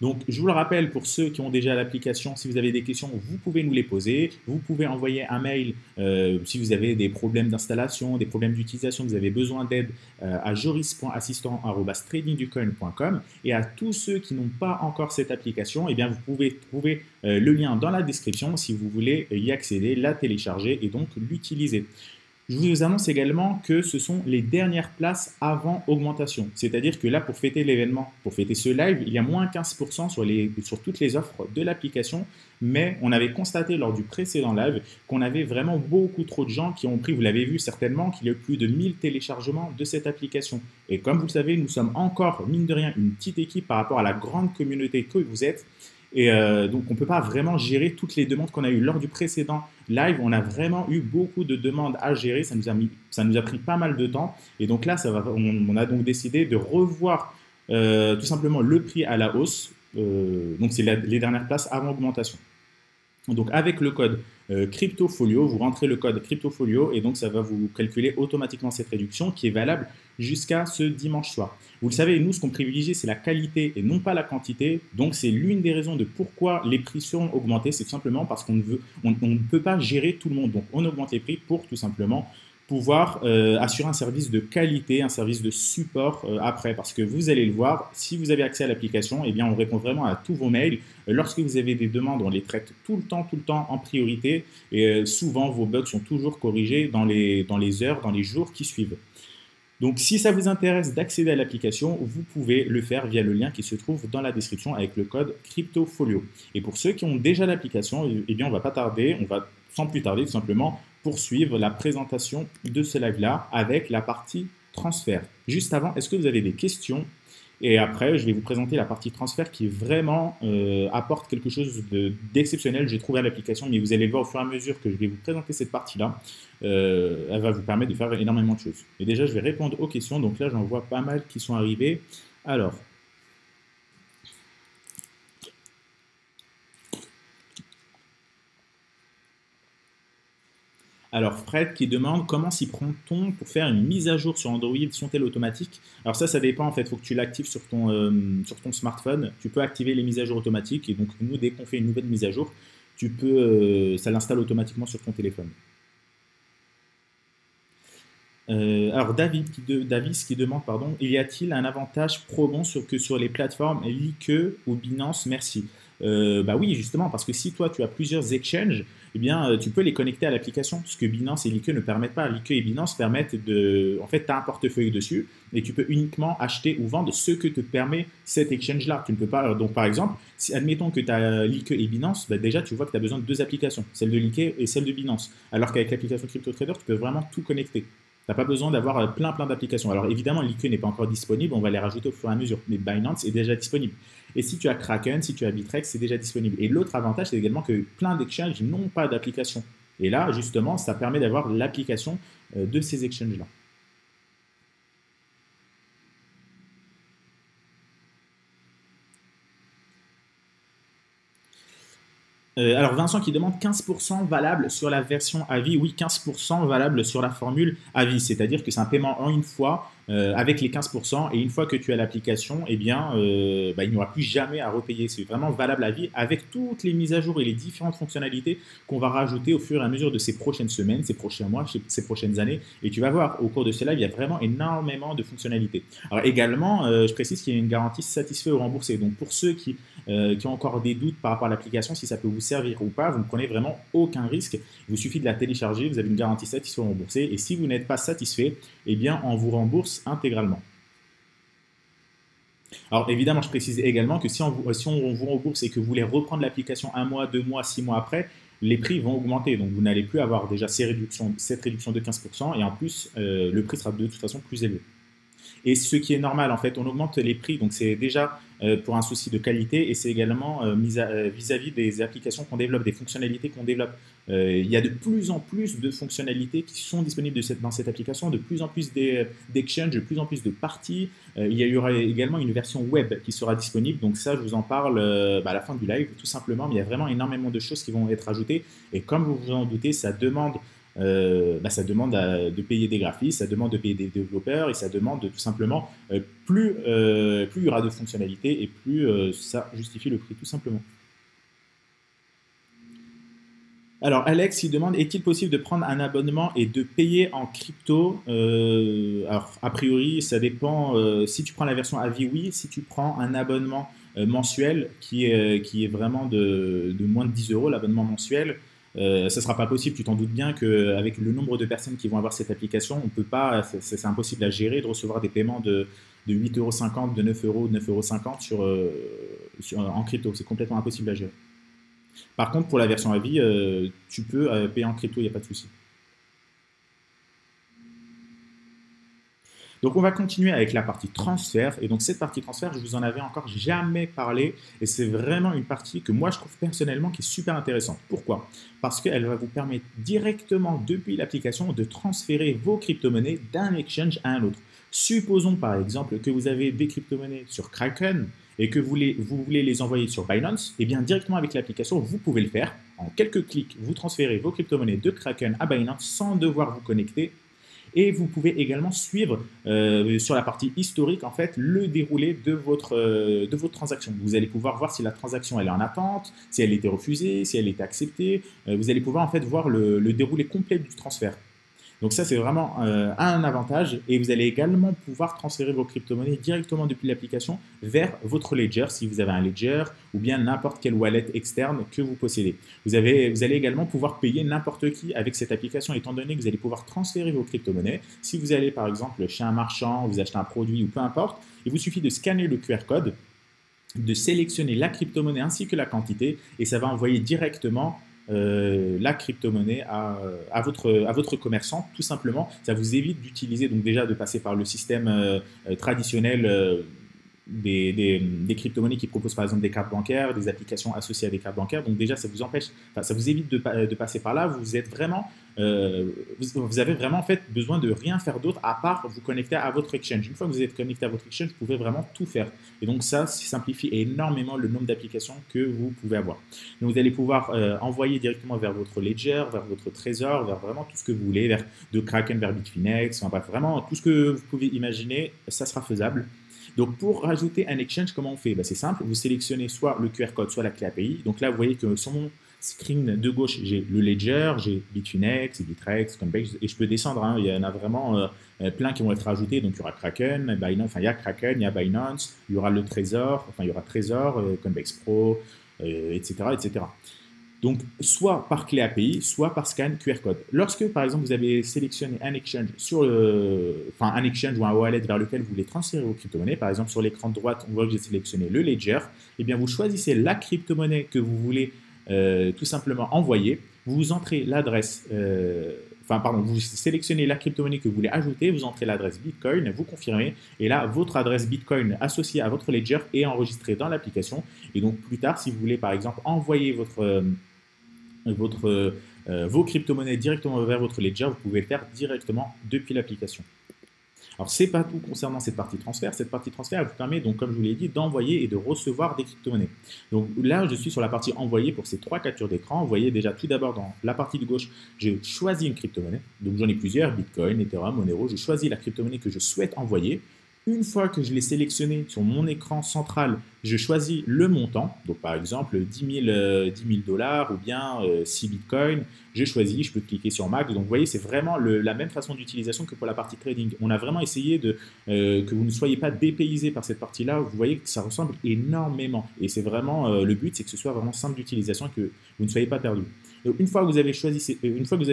Donc, je vous le rappelle, pour ceux qui ont déjà l'application, si vous avez des questions, vous pouvez nous les poser. Vous pouvez envoyer un mail euh, si vous avez des problèmes d'installation, des problèmes d'utilisation, vous avez besoin d'aide euh, à joris.assistant.tradingducoin.com. Et à tous ceux qui n'ont pas encore cette application, eh vous pouvez trouver euh, le lien dans la description si vous voulez y accéder, la télécharger et donc l'utiliser. Je vous annonce également que ce sont les dernières places avant augmentation. C'est-à-dire que là, pour fêter l'événement, pour fêter ce live, il y a moins 15% sur, toutes les offres de l'application. Mais on avait constaté lors du précédent live qu'on avait vraiment beaucoup trop de gens qui ont pris, vous l'avez vu certainement, qu'il y a eu plus de 1000 téléchargements de cette application. Et comme vous le savez, nous sommes encore, mine de rien, une petite équipe par rapport à la grande communauté que vous êtes. Et euh, donc, on ne peut pas vraiment gérer toutes les demandes qu'on a eues. Lors du précédent live, on a vraiment eu beaucoup de demandes à gérer. Ça nous a, pris pas mal de temps. Et donc là, ça va, on, a donc décidé de revoir euh, tout simplement le prix à la hausse. Euh, donc, c'est les dernières places avant augmentation. Donc, avec le code CryptoFolio, vous rentrez le code CryptoFolio et donc ça va vous calculer automatiquement cette réduction qui est valable jusqu'à ce dimanche soir. Vous le savez, nous, ce qu'on privilégie, c'est la qualité et non pas la quantité. Donc, c'est l'une des raisons de pourquoi les prix seront augmentés. C'est simplement parce qu'on ne, veut, on, ne peut pas gérer tout le monde. Donc, on augmente les prix pour tout simplement pouvoir euh, assurer un service de qualité, un service de support euh, après. Parce que vous allez le voir, si vous avez accès à l'application, eh on répond vraiment à tous vos mails. lorsque vous avez des demandes, on les traite tout le temps, tout le temps en priorité. Et euh, souvent, vos bugs sont toujours corrigés dans les heures, dans les jours qui suivent. Donc si ça vous intéresse d'accéder à l'application, vous pouvez le faire via le lien qui se trouve dans la description avec le code CryptoFolio. Et pour ceux qui ont déjà l'application, eh bien on va pas tarder, on va sans plus tarder tout simplement poursuivre la présentation de ce live-là avec la partie transfert. Juste avant, est-ce que vous avez des questions et après, je vais vous présenter la partie transfert qui vraiment euh, apporte quelque chose d'exceptionnel, j'ai trouvé à l'application, mais vous allez voir au fur et à mesure que je vais vous présenter cette partie-là, euh, elle va vous permettre de faire énormément de choses. Et déjà, je vais répondre aux questions, donc là, j'en vois pas mal qui sont arrivées. Alors, Alors Fred qui demande comment s'y prend-on pour faire une mise à jour sur Android, sont-elles automatiques? Alors ça, ça dépend en fait, il faut que tu l'actives sur, ton, euh, sur ton smartphone. Tu peux activer les mises à jour automatiques et donc nous, dès qu'on fait une nouvelle mise à jour, tu peux, euh, ça l'installe automatiquement sur ton téléphone. Euh, alors David qui, Davis qui demande, pardon, y a-t-il un avantage probant sur, que sur les plateformes Like ou Binance? Merci. Bah oui, justement, parce que si toi tu as plusieurs exchanges, eh bien, euh, tu peux les connecter à l'application, ce que Binance et Lique ne permettent pas. Lique et Binance permettent de... En fait, tu as un portefeuille dessus et tu peux uniquement acheter ou vendre ce que te permet cet exchange-là. Tu ne peux pas... Donc, par exemple, si, admettons que tu as Lique et Binance, bah, déjà, tu vois que tu as besoin de deux applications, celle de Lique et celle de Binance. Alors qu'avec l'application CryptoTrader, tu peux vraiment tout connecter. Tu n'as pas besoin d'avoir euh, plein plein d'applications. Alors évidemment, Lique n'est pas encore disponible, on va les rajouter au fur et à mesure. Mais Binance est déjà disponible. Et si tu as Kraken, si tu as Bitrex, c'est déjà disponible. Et l'autre avantage, c'est également que plein d'exchanges n'ont pas d'application. Et là, justement, ça permet d'avoir l'application euh, de ces exchanges-là. Euh, alors Vincent qui demande 15% valable sur la version à vie. Oui, 15% valable sur la formule à vie. C'est-à-dire que c'est un paiement en une fois euh, avec les 15%. Et une fois que tu as l'application, eh bien, euh, bah, il n'y aura plus jamais à repayer. C'est vraiment valable à vie avec toutes les mises à jour et les différentes fonctionnalités qu'on va rajouter au fur et à mesure de ces prochaines semaines, ces prochains mois, ces prochaines années. Et tu vas voir, au cours de cela, il y a vraiment énormément de fonctionnalités. Alors également, je précise qu'il y a une garantie satisfait ou remboursé. Donc pour ceux qui, qui ont encore des doutes par rapport à l'application, si ça peut vous servir ou pas, vous ne prenez vraiment aucun risque. Il vous suffit de la télécharger, vous avez une garantie satisfait remboursée. Et si vous n'êtes pas satisfait, eh bien, on vous rembourse intégralement. Alors évidemment, je précise également que si on, vous, si on vous rembourse et que vous voulez reprendre l'application un mois, deux mois, six mois après, les prix vont augmenter. Donc vous n'allez plus avoir déjà cette réduction de 15% et en plus, euh, le prix sera de toute façon plus élevé. Et ce qui est normal, en fait, on augmente les prix. Donc c'est déjà euh, pour un souci de qualité et c'est également euh, euh, vis-à-vis des applications qu'on développe, des fonctionnalités qu'on développe. il y a de plus en plus de fonctionnalités qui sont disponibles dans cette application, de plus en plus d'exchanges, de plus en plus de parties. il y aura également une version web qui sera disponible. Donc ça, je vous en parle bah, à la fin du live, tout simplement. Mais il y a vraiment énormément de choses qui vont être ajoutées. Et comme vous vous en doutez, ça demande euh, bah, ça demande de payer des graphistes, ça demande de payer des développeurs et ça demande tout simplement euh, plus, euh, plus il y aura de fonctionnalités et plus ça justifie le prix tout simplement. Alors Alex il demande est-il possible de prendre un abonnement et de payer en crypto? Alors a priori ça dépend si tu prends la version à vie oui, si tu prends un abonnement mensuel qui est, qui est vraiment de, de moins de 10 euros l'abonnement mensuel euh, ça ne sera pas possible. Tu t'en doutes bien qu'avec le nombre de personnes qui vont avoir cette application, on peut pas, c'est impossible à gérer de recevoir des paiements de, de 8,50€, de 9 euros, 9,50€ sur, euh, sur, en crypto. C'est complètement impossible à gérer. Par contre, pour la version à vie, euh, tu peux payer en crypto, il n'y a pas de souci. Donc on va continuer avec la partie transfert. Et donc cette partie transfert, je vous en avais encore jamais parlé. Et c'est vraiment une partie que moi je trouve personnellement qui est super intéressante. Pourquoi? Parce qu'elle va vous permettre directement depuis l'application de transférer vos crypto-monnaies d'un exchange à un autre. Supposons par exemple que vous avez des crypto-monnaies sur Kraken et que vous voulez, les envoyer sur Binance, et eh bien directement avec l'application, vous pouvez le faire. En quelques clics, vous transférez vos crypto-monnaies de Kraken à Binance sans devoir vous connecter et vous pouvez également suivre euh, sur la partie historique en fait le déroulé de votre, euh, transaction. Vous allez pouvoir voir si la transaction est en attente, si elle a été refusée, si elle est acceptée. Euh, vous allez pouvoir en fait voir le déroulé complet du transfert. Donc ça, c'est vraiment euh, un avantage. Et vous allez également pouvoir transférer vos crypto-monnaies directement depuis l'application vers votre ledger, si vous avez un ledger, ou bien n'importe quelle wallet externe que vous possédez. Vous, avez, vous allez également pouvoir payer n'importe qui avec cette application, étant donné que vous allez pouvoir transférer vos crypto-monnaies. Si vous allez, par exemple, chez un marchand, vous achetez un produit ou peu importe, il vous suffit de scanner le QR code, de sélectionner la crypto-monnaie ainsi que la quantité, et ça va envoyer directement euh, la crypto-monnaie à, à, votre, à votre commerçant, tout simplement. Ça vous évite d'utiliser, donc déjà de passer par le système euh, traditionnel des, des, crypto-monnaies qui proposent par exemple des cartes bancaires, des applications associées à des cartes bancaires. Donc déjà, ça vous empêche, ça vous évite de, passer par là. Vous êtes vraiment, euh, vous, avez vraiment en fait besoin de rien faire d'autre à part vous connecter à votre exchange. Une fois que vous êtes connecté à votre exchange, vous pouvez vraiment tout faire. Et donc ça, ça simplifie énormément le nombre d'applications que vous pouvez avoir. Donc vous allez pouvoir euh, envoyer directement vers votre ledger, vers votre trésor, vers vraiment tout ce que vous voulez, vers de Kraken vers Bitfinex, enfin bref, vraiment tout ce que vous pouvez imaginer, ça sera faisable. Donc pour rajouter un exchange, comment on fait? Bah, C'est simple, vous sélectionnez soit le QR code, soit la clé API. Donc là, vous voyez que sur mon screen de gauche, j'ai le Ledger, j'ai Bitfinex, Bitrex, Coinbase, et je peux descendre. Hein. il y en a vraiment euh, euh, plein qui vont être rajoutés. Donc il y aura Kraken, Binance, enfin il y a Kraken, il y a Binance, il y aura le Trésor, enfin il y aura Trésor, euh, Pro, etc., etc. Donc, soit par clé API, soit par scan QR code. Lorsque, par exemple, vous avez sélectionné un exchange sur enfin, un exchange ou un wallet vers lequel vous voulez transférer vos crypto-monnaies, par exemple, sur l'écran de droite, on voit que j'ai sélectionné le Ledger, eh bien, vous choisissez la crypto-monnaie que vous voulez euh, tout simplement envoyer. Vous entrez l'adresse, euh, enfin, pardon, vous sélectionnez la crypto-monnaie que vous voulez ajouter, vous entrez l'adresse Bitcoin, vous confirmez, et là, votre adresse Bitcoin associée à votre Ledger est enregistrée dans l'application. Et donc, plus tard, si vous voulez, par exemple, envoyer votre euh, votre, euh, vos crypto-monnaies directement vers votre ledger, vous pouvez le faire directement depuis l'application. Alors, c'est pas tout concernant cette partie transfert. Cette partie transfert, vous permet, donc, comme je vous l'ai dit, d'envoyer et de recevoir des crypto-monnaies. Donc là, je suis sur la partie envoyer pour ces trois captures d'écran. Vous voyez déjà tout d'abord dans la partie de gauche, j'ai choisi une crypto-monnaie. Donc j'en ai plusieurs, Bitcoin, Ethereum, Monero. Je choisis la crypto-monnaie que je souhaite envoyer. Une fois que je l'ai sélectionné sur mon écran central, je choisis le montant. Donc par exemple 10 000, euh, dollars ou bien 6 euh, bitcoins. Je choisis, je peux cliquer sur max. Donc vous voyez, c'est vraiment la même façon d'utilisation que pour la partie trading. On a vraiment essayé euh, que vous ne soyez pas dépaysé par cette partie-là. Vous voyez que ça ressemble énormément. Et c'est vraiment le but, c'est que ce soit vraiment simple d'utilisation et que vous ne soyez pas perdu une fois que vous avez choisi,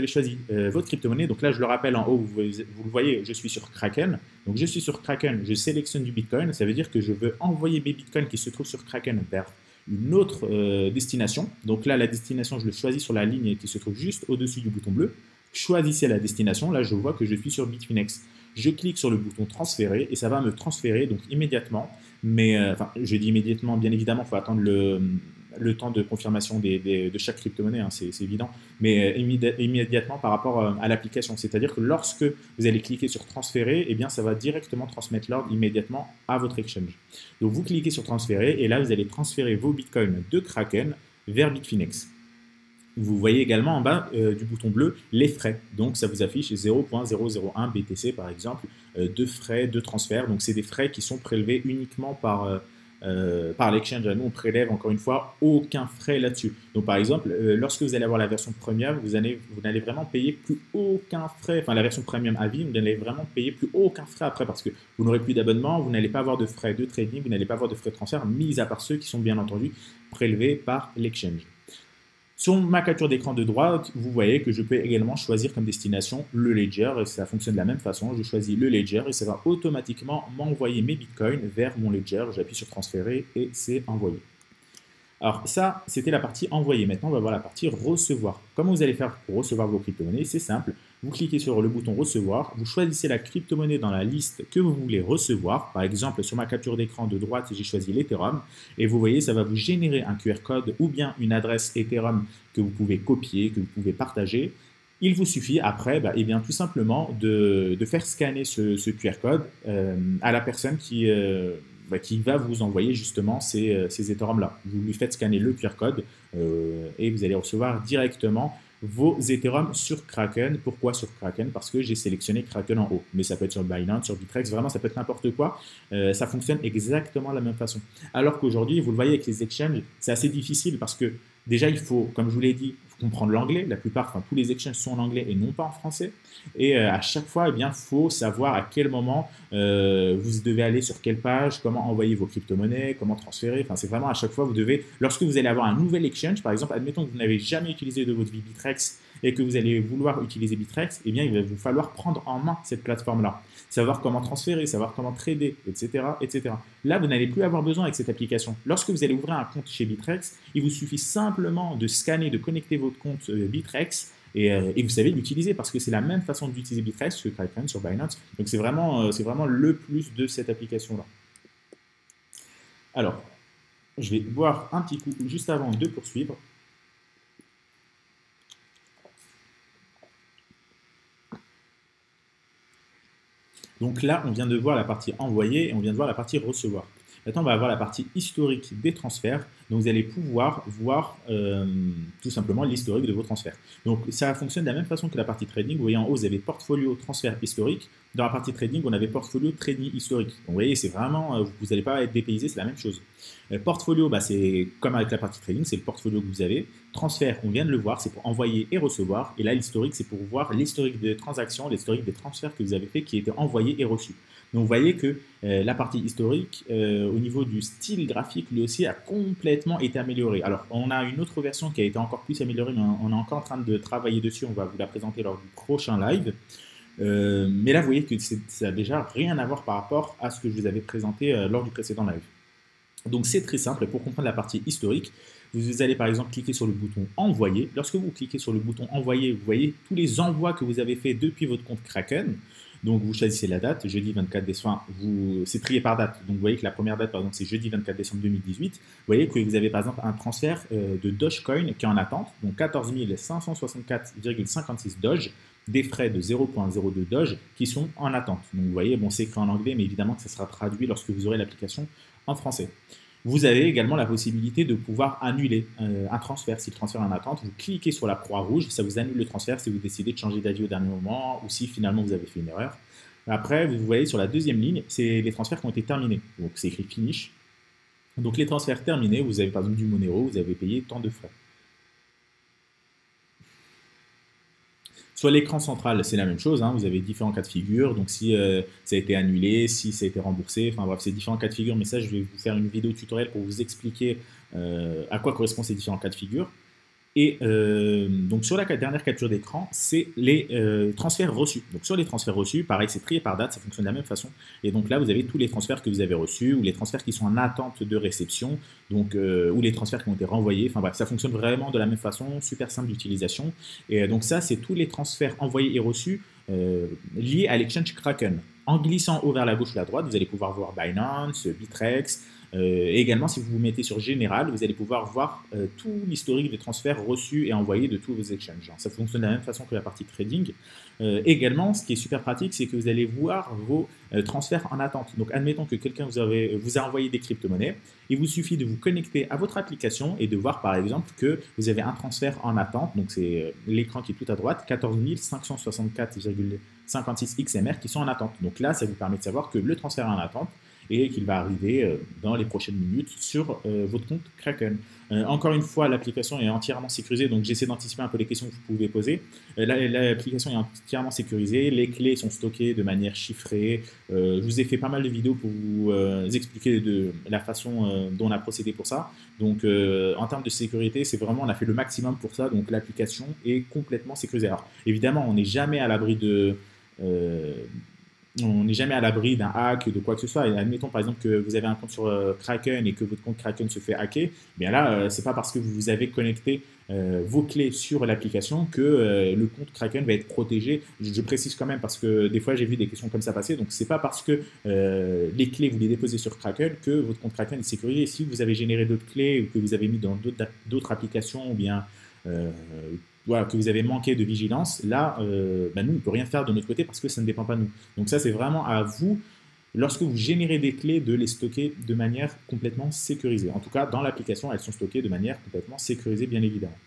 choisi euh, votre crypto-monnaie, donc là je le rappelle en haut, vous, le voyez, je suis sur Kraken. Donc je suis sur Kraken, je sélectionne du Bitcoin. Ça veut dire que je veux envoyer mes Bitcoins qui se trouvent sur Kraken vers une autre euh, destination. Donc là la destination, je le choisis sur la ligne qui se trouve juste au-dessus du bouton bleu. Choisissez la destination. Là je vois que je suis sur Bitfinex. Je clique sur le bouton transférer et ça va me transférer donc immédiatement. Mais euh, enfin, je dis immédiatement, bien évidemment, il faut attendre le le temps de confirmation de chaque crypto-monnaie, hein, c'est évident, mais euh, immédiatement par rapport euh, à l'application. C'est-à-dire que lorsque vous allez cliquer sur transférer, eh ça va directement transmettre l'ordre immédiatement à votre exchange. Donc vous cliquez sur transférer et là, vous allez transférer vos bitcoins de Kraken vers Bitfinex. Vous voyez également en bas euh, du bouton bleu les frais. Donc ça vous affiche 0.001 BTC par exemple de frais de transfert. Donc c'est des frais qui sont prélevés uniquement par par l'exchange. Nous, on prélève encore une fois aucun frais là-dessus. Donc, par exemple, euh, lorsque vous allez avoir la version premium, vous allez, vous n'allez vraiment payer plus aucun frais. Enfin, la version premium à vie, vous n'allez vraiment payer plus aucun frais après parce que vous n'aurez plus d'abonnement, vous n'allez pas avoir de frais de trading, vous n'allez pas avoir de frais de transfert, mis à part ceux qui sont bien entendu prélevés par l'exchange. Sur ma capture d'écran de droite, vous voyez que je peux également choisir comme destination le Ledger. Ça fonctionne de la même façon. Je choisis le Ledger et ça va automatiquement m'envoyer mes bitcoins vers mon Ledger. J'appuie sur transférer et c'est envoyé. Alors ça, c'était la partie envoyer. Maintenant, on va voir la partie recevoir. Comment vous allez faire pour recevoir vos crypto-monnaies? C'est simple. Vous cliquez sur le bouton recevoir, vous choisissez la crypto-monnaie dans la liste que vous voulez recevoir. Par exemple, sur ma capture d'écran de droite, j'ai choisi l'Ethereum. Et vous voyez, ça va vous générer un QR code ou bien une adresse Ethereum que vous pouvez copier, que vous pouvez partager. Il vous suffit après, bah, eh bien, tout simplement de, faire scanner ce, QR code euh, à la personne qui... Euh, bah, qui va vous envoyer justement ces, euh, ces Ethereum-là. Vous lui faites scanner le QR code euh, et vous allez recevoir directement vos Ethereum sur Kraken. Pourquoi sur Kraken? Parce que j'ai sélectionné Kraken en haut. Mais ça peut être sur Binance, sur Bitrex, vraiment ça peut être n'importe quoi. Euh, ça fonctionne exactement de la même façon. Alors qu'aujourd'hui, vous le voyez avec les exchanges, c'est assez difficile parce que déjà il faut, comme je vous l'ai dit, comprendre l'anglais. La plupart, enfin tous les exchanges sont en anglais et non pas en français. Et euh, à chaque fois, eh bien, faut savoir à quel moment euh, vous devez aller sur quelle page, comment envoyer vos crypto-monnaies, comment transférer. Enfin, c'est vraiment à chaque fois, vous devez, lorsque vous allez avoir un nouvel exchange, par exemple, admettons que vous n'avez jamais utilisé de votre vie Bitrex et que vous allez vouloir utiliser Bitrex, eh bien, il va vous falloir prendre en main cette plateforme-là. Savoir comment transférer, savoir comment trader, etc., etc. Là, vous n'allez plus avoir besoin avec cette application. Lorsque vous allez ouvrir un compte chez Bitrex, il vous suffit simplement de scanner, de connecter votre compte euh, Bitrex euh, et, vous savez l'utiliser parce que c'est la même façon d'utiliser Bitrex que Kraken sur Binance. Donc c'est vraiment, euh, c'est vraiment le plus de cette application-là. Alors, je vais boire un petit coup juste avant de poursuivre. Donc là, on vient de voir la partie envoyer et on vient de voir la partie recevoir. Maintenant, on va avoir la partie historique des transferts. Donc, vous allez pouvoir voir euh, tout simplement l'historique de vos transferts. Donc, ça fonctionne de la même façon que la partie trading. Vous voyez en haut, vous avez portfolio transfert historique. Dans la partie trading, on avait portfolio trading historique. Vous voyez, c'est vraiment, euh, vous n'allez pas être dépaysé, c'est la même chose. Euh, portfolio, bah, c'est comme avec la partie trading, c'est le portfolio que vous avez. Transfert, on vient de le voir, c'est pour envoyer et recevoir. Et là, l'historique, c'est pour voir l'historique des transactions, l'historique des transferts que vous avez fait qui étaient envoyés et reçus. Donc vous voyez que euh, la partie historique, euh, au niveau du style graphique, lui aussi a complètement été amélioré. Alors on a une autre version qui a été encore plus améliorée, mais on est encore en train de travailler dessus, on va vous la présenter lors du prochain live. Euh, mais là, vous voyez que ça n'a déjà rien à voir par rapport à ce que je vous avais présenté lors du précédent live. Donc c'est très simple, pour comprendre la partie historique, vous allez par exemple cliquer sur le bouton envoyer. Lorsque vous cliquez sur le bouton envoyer, vous voyez tous les envois que vous avez fait depuis votre compte Kraken. Donc vous choisissez la date, jeudi 24 décembre, vous, c'est trié par date. Donc vous voyez que la première date, par exemple, c'est jeudi 24 décembre 2018. Vous voyez que vous avez par exemple un transfert euh, de Dogecoin qui est en attente, donc 14 564,56 Doge, des frais de 0.02 Doge qui sont en attente. Donc vous voyez, bon c'est écrit en anglais, mais évidemment que ça sera traduit lorsque vous aurez l'application en français. Vous avez également la possibilité de pouvoir annuler euh, un transfert. Si le transfert est en attente, vous cliquez sur la croix rouge, ça vous annule le transfert si vous décidez de changer d'avis au dernier moment ou si finalement vous avez fait une erreur. Après, vous voyez sur la deuxième ligne, c'est les transferts qui ont été terminés. Donc c'est écrit finish. Donc les transferts terminés, vous avez par exemple du Monero, vous avez payé tant de frais. Sur l'écran central, c'est la même chose. Hein. vous avez différents cas de figure. Donc, si euh, ça a été annulé, si ça a été remboursé, enfin bref, c'est différents cas de figure. Mais ça, je vais vous faire une vidéo tutoriel pour vous expliquer euh, à quoi correspondent ces différents cas de figure. Et euh, donc sur la dernière capture d'écran, c'est les euh, transferts reçus. Donc sur les transferts reçus, pareil, c'est trié par date, ça fonctionne de la même façon. Et donc là, vous avez tous les transferts que vous avez reçus ou les transferts qui sont en attente de réception, donc euh, ou les transferts qui ont été renvoyés. Enfin bref, ça fonctionne vraiment de la même façon, super simple d'utilisation. Et donc ça, c'est tous les transferts envoyés et reçus liés à l'exchange Kraken. En glissant haut vers la gauche ou la droite, vous allez pouvoir voir Binance, Bitrex, et également, si vous vous mettez sur Général, vous allez pouvoir voir euh, tout l'historique des transferts reçus et envoyés de tous vos exchanges. Ça fonctionne de la même façon que la partie trading. Euh, également, ce qui est super pratique, c'est que vous allez voir vos transferts en attente. Donc, admettons que quelqu'un vous, a envoyé des crypto-monnaies. Il vous suffit de vous connecter à votre application et de voir, par exemple, que vous avez un transfert en attente. Donc, c'est l'écran qui est tout à droite, 14 564,56 56 XMR qui sont en attente. Donc là, ça vous permet de savoir que le transfert est en attente et qu'il va arriver euh, dans les prochaines minutes sur euh, votre compte Kraken. Euh, encore une fois, l'application est entièrement sécurisée, donc j'essaie d'anticiper un peu les questions que vous pouvez poser. l'application est entièrement sécurisée, les clés sont stockées de manière chiffrée. je vous ai fait pas mal de vidéos pour vous expliquer de la façon dont on a procédé pour ça. Donc en termes de sécurité, c'est vraiment, on a fait le maximum pour ça, donc l'application est complètement sécurisée. Alors évidemment, on n'est jamais à l'abri de on n'est jamais à l'abri d'un hack, de quoi que ce soit. Et admettons par exemple que vous avez un compte sur euh, Kraken et que votre compte Kraken se fait hacker, bien là, euh, c'est pas parce que vous avez connecté euh, vos clés sur l'application que le compte Kraken va être protégé. Je, précise quand même parce que des fois j'ai vu des questions comme ça passer. Donc c'est pas parce que les clés vous les déposez sur Kraken que votre compte Kraken est sécurisé. Si vous avez généré d'autres clés ou que vous avez mis dans d'autres applications ou bien que vous avez manqué de vigilance, là, bah, nous, on ne peut rien faire de notre côté parce que ça ne dépend pas de nous. Donc ça, c'est vraiment à vous, lorsque vous générez des clés, de les stocker de manière complètement sécurisée. En tout cas, dans l'application, elles sont stockées de manière complètement sécurisée, bien évidemment.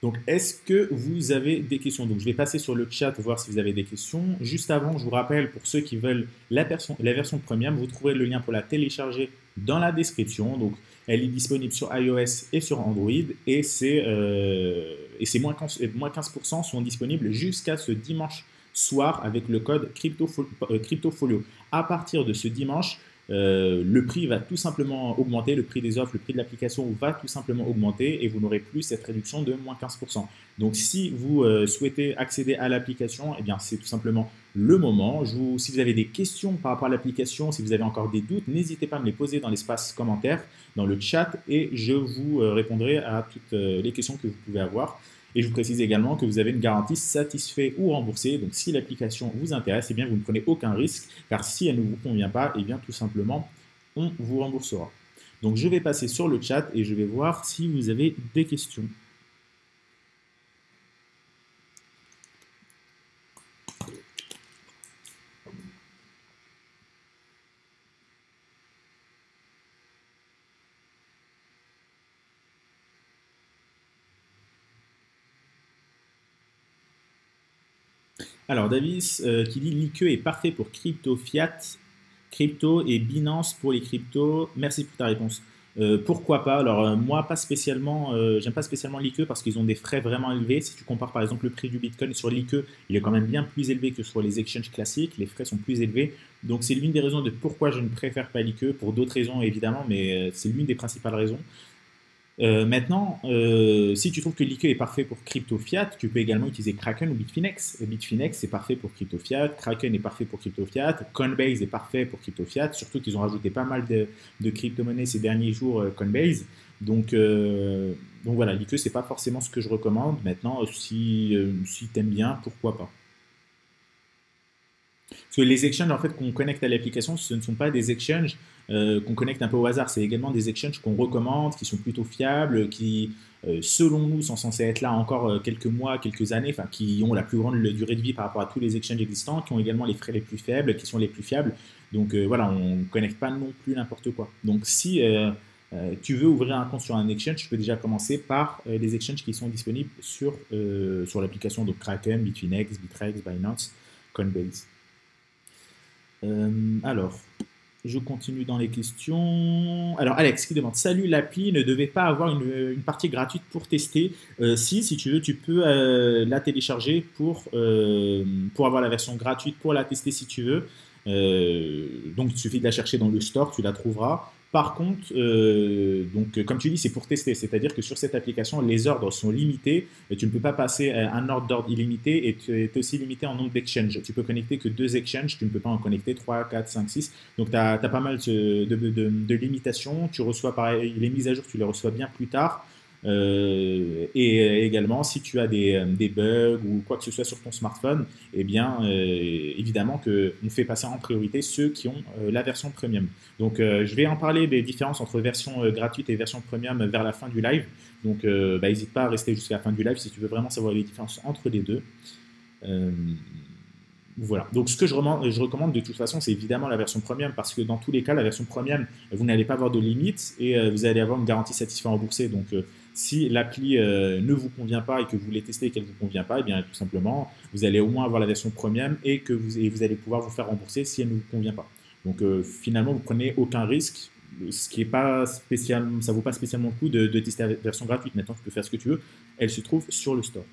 Donc, est-ce que vous avez des questions? Donc, je vais passer sur le chat voir si vous avez des questions. Juste avant, je vous rappelle, pour ceux qui veulent la, la version premium, vous trouverez le lien pour la télécharger dans la description. Donc, elle est disponible sur iOS et sur Android et c'est euh, moins 15%, moins 15 sont disponibles jusqu'à ce dimanche soir avec le code euh, CryptoFolio. À partir de ce dimanche, euh, le prix va tout simplement augmenter, le prix des offres, le prix de l'application va tout simplement augmenter et vous n'aurez plus cette réduction de moins 15%. Donc si vous euh, souhaitez accéder à l'application, eh bien c'est tout simplement le moment. si vous avez des questions par rapport à l'application, si vous avez encore des doutes, n'hésitez pas à me les poser dans l'espace commentaire, dans le chat et je vous euh, répondrai à toutes les questions que vous pouvez avoir. Et je vous précise également que vous avez une garantie satisfait ou remboursée. Donc si l'application vous intéresse, eh bien vous ne prenez aucun risque, car si elle ne vous convient pas, eh bien tout simplement, on vous remboursera. Donc je vais passer sur le chat et je vais voir si vous avez des questions. Alors, Davis euh, qui dit l'IQ est parfait pour crypto fiat, crypto et Binance pour les cryptos. Merci pour ta réponse. Euh, pourquoi pas? Alors euh, moi pas spécialement, j'aime pas spécialement l'IQ parce qu'ils ont des frais vraiment élevés. Si tu compares par exemple le prix du Bitcoin sur l'IQ, il est quand même bien plus élevé que sur les exchanges classiques. Les frais sont plus élevés. Donc c'est l'une des raisons de pourquoi je ne préfère pas l'IQ. Pour d'autres raisons évidemment, mais c'est l'une des principales raisons. Euh, maintenant, euh, si tu trouves que l'IQ est parfait pour crypto fiat, tu peux également utiliser Kraken ou Bitfinex. Bitfinex est parfait pour crypto fiat, Kraken est parfait pour crypto fiat, Coinbase est parfait pour crypto fiat, surtout qu'ils ont rajouté pas mal de, crypto-monnaies ces derniers jours, euh, Coinbase. Donc, donc voilà, l'IQ, c'est pas forcément ce que je recommande. Maintenant, si, si tu aimes bien, pourquoi pas. Que les exchanges en fait, qu'on connecte à l'application, ce ne sont pas des exchanges euh, qu'on connecte un peu au hasard, c'est également des exchanges qu'on recommande, qui sont plutôt fiables, qui, euh, selon nous, sont censés être là encore euh, quelques mois, quelques années, enfin, qui ont la plus grande durée de vie par rapport à tous les exchanges existants, qui ont également les frais les plus faibles, qui sont les plus fiables. Donc voilà, on ne connecte pas non plus n'importe quoi. Donc si tu veux ouvrir un compte sur un exchange, tu peux déjà commencer par les exchanges qui sont disponibles sur, sur l'application de Kraken, Bitfinex, Bitrex, Binance, Coinbase. Euh, alors, je continue dans les questions. Alors, Alex qui demande Salut, l'appli ne devait pas avoir une, partie gratuite pour tester. Euh, si, si tu veux, tu peux euh, la télécharger pour, pour avoir la version gratuite pour la tester si tu veux. donc, il suffit de la chercher dans le store, tu la trouveras. Par contre, euh, donc, comme tu dis, c'est pour tester. C'est-à-dire que sur cette application, les ordres sont limités. Tu ne peux pas passer un ordre d'ordre illimité et tu es aussi limité en nombre d'exchanges. Tu peux connecter que deux exchanges, tu ne peux pas en connecter 3, 4, 5, 6. Donc, tu as, pas mal de, de, limitations. Tu reçois pareil, les mises à jour, tu les reçois bien plus tard. Euh, et également, si tu as des, des, bugs ou quoi que ce soit sur ton smartphone, eh bien, euh, évidemment qu'on fait passer en priorité ceux qui ont euh, la version premium. Donc, je vais en parler des différences entre version gratuite et version premium vers la fin du live. Donc, bah, n'hésite pas à rester jusqu'à la fin du live si tu veux vraiment savoir les différences entre les deux. Voilà. Donc, ce que je, recommande de toute façon, c'est évidemment la version premium parce que dans tous les cas, la version premium, vous n'allez pas avoir de limite et vous allez avoir une garantie satisfaite remboursée. Donc, Si l'appli ne vous convient pas et que vous voulez tester et qu'elle ne vous convient pas, et eh bien tout simplement, vous allez au moins avoir la version premium et que vous, allez pouvoir vous faire rembourser si elle ne vous convient pas. Donc finalement, vous prenez aucun risque ce qui est pas spécialement, ça vaut pas spécialement le coup de, tester la version gratuite. Maintenant, tu peux faire ce que tu veux. Elle se trouve sur le store.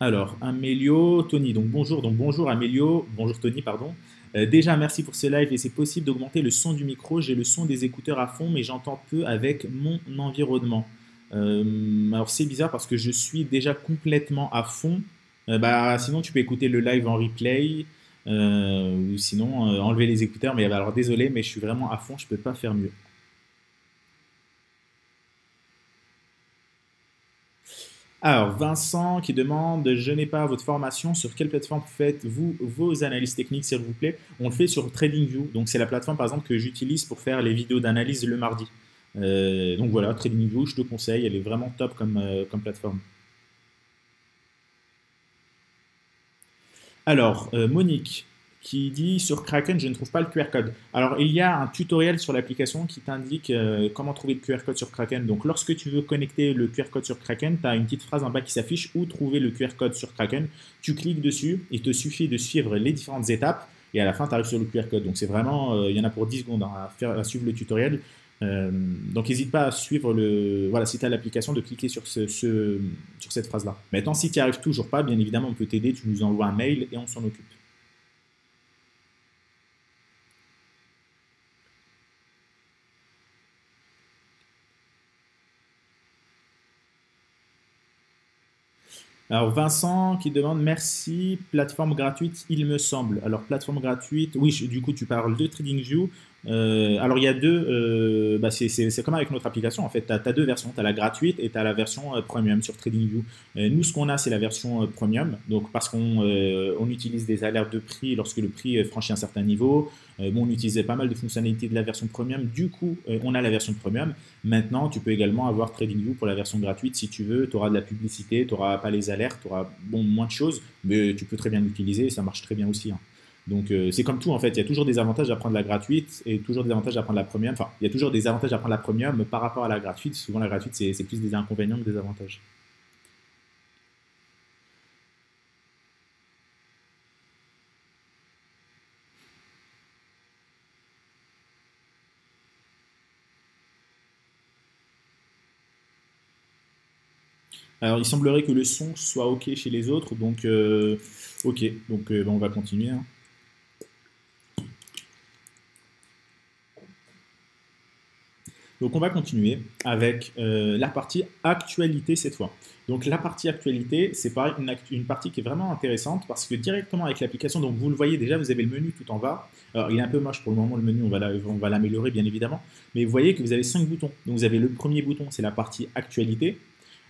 Alors, Amélio, Tony. Donc bonjour, donc bonjour Amélio, bonjour Tony, pardon. Euh, déjà, merci pour ce live et c'est possible d'augmenter le son du micro. J'ai le son des écouteurs à fond, mais j'entends peu avec mon environnement. Euh, alors c'est bizarre parce que je suis déjà complètement à fond. Euh, bah, sinon, tu peux écouter le live en replay. Ou sinon enlever les écouteurs. Mais alors désolé, mais je suis vraiment à fond, je peux pas faire mieux. Alors, Vincent qui demande Je n'ai pas votre formation. Sur quelle plateforme faites-vous vos analyses techniques, s'il vous plaît? On le fait sur TradingView. Donc, c'est la plateforme, par exemple, que j'utilise pour faire les vidéos d'analyse le mardi. Euh, donc voilà, TradingView, je te conseille. Elle est vraiment top comme, comme plateforme. Alors, euh, Monique qui dit sur Kraken, je ne trouve pas le QR code. Alors, il y a un tutoriel sur l'application qui t'indique euh, comment trouver le QR code sur Kraken. Donc, lorsque tu veux connecter le QR code sur Kraken, tu as une petite phrase en bas qui s'affiche où trouver le QR code sur Kraken. Tu cliques dessus, il te suffit de suivre les différentes étapes et à la fin, tu arrives sur le QR code. Donc, c'est vraiment, euh, il y en a pour 10 secondes hein, à, suivre le tutoriel. Euh, donc n'hésite pas à suivre le. Voilà, si tu as l'application, de cliquer sur, ce, sur cette phrase-là. Maintenant, si tu n'y arrives toujours pas, bien évidemment, on peut t'aider. Tu nous envoies un mail et on s'en occupe. Alors Vincent qui demande merci, plateforme gratuite, il me semble. Alors plateforme gratuite, oui, du coup tu parles de TradingView. Euh, alors il y a deux, euh, bah, c'est comme avec notre application en fait, tu as, deux versions, tu as la gratuite et tu as la version euh, premium sur TradingView. nous ce qu'on a c'est la version premium, donc parce qu'on on utilise des alertes de prix lorsque le prix franchit un certain niveau. bon on utilisait pas mal de fonctionnalités de la version premium, du coup on a la version premium. Maintenant tu peux également avoir TradingView pour la version gratuite si tu veux, tu auras de la publicité, tu n'auras pas les alertes, tu auras bon, moins de choses, mais tu peux très bien l'utiliser ça marche très bien aussi. Hein. Donc euh, c'est comme tout en fait, il y a toujours des avantages à prendre la gratuite et toujours des avantages à prendre la premium. Enfin, il y a toujours des avantages à prendre la premium mais par rapport à la gratuite. Souvent la gratuite c'est plus des inconvénients que des avantages. Alors, il semblerait que le son soit OK chez les autres, donc euh, OK, donc euh, ben, on va continuer. Hein. Donc on va continuer avec euh, la partie actualité cette fois. Donc la partie actualité, c'est pareil, une, partie qui est vraiment intéressante parce que directement avec l'application, donc vous le voyez déjà, vous avez le menu tout en bas. Alors il est un peu moche pour le moment le menu, on va l'améliorer bien évidemment. Mais vous voyez que vous avez cinq boutons. Donc vous avez le premier bouton, c'est la partie actualité.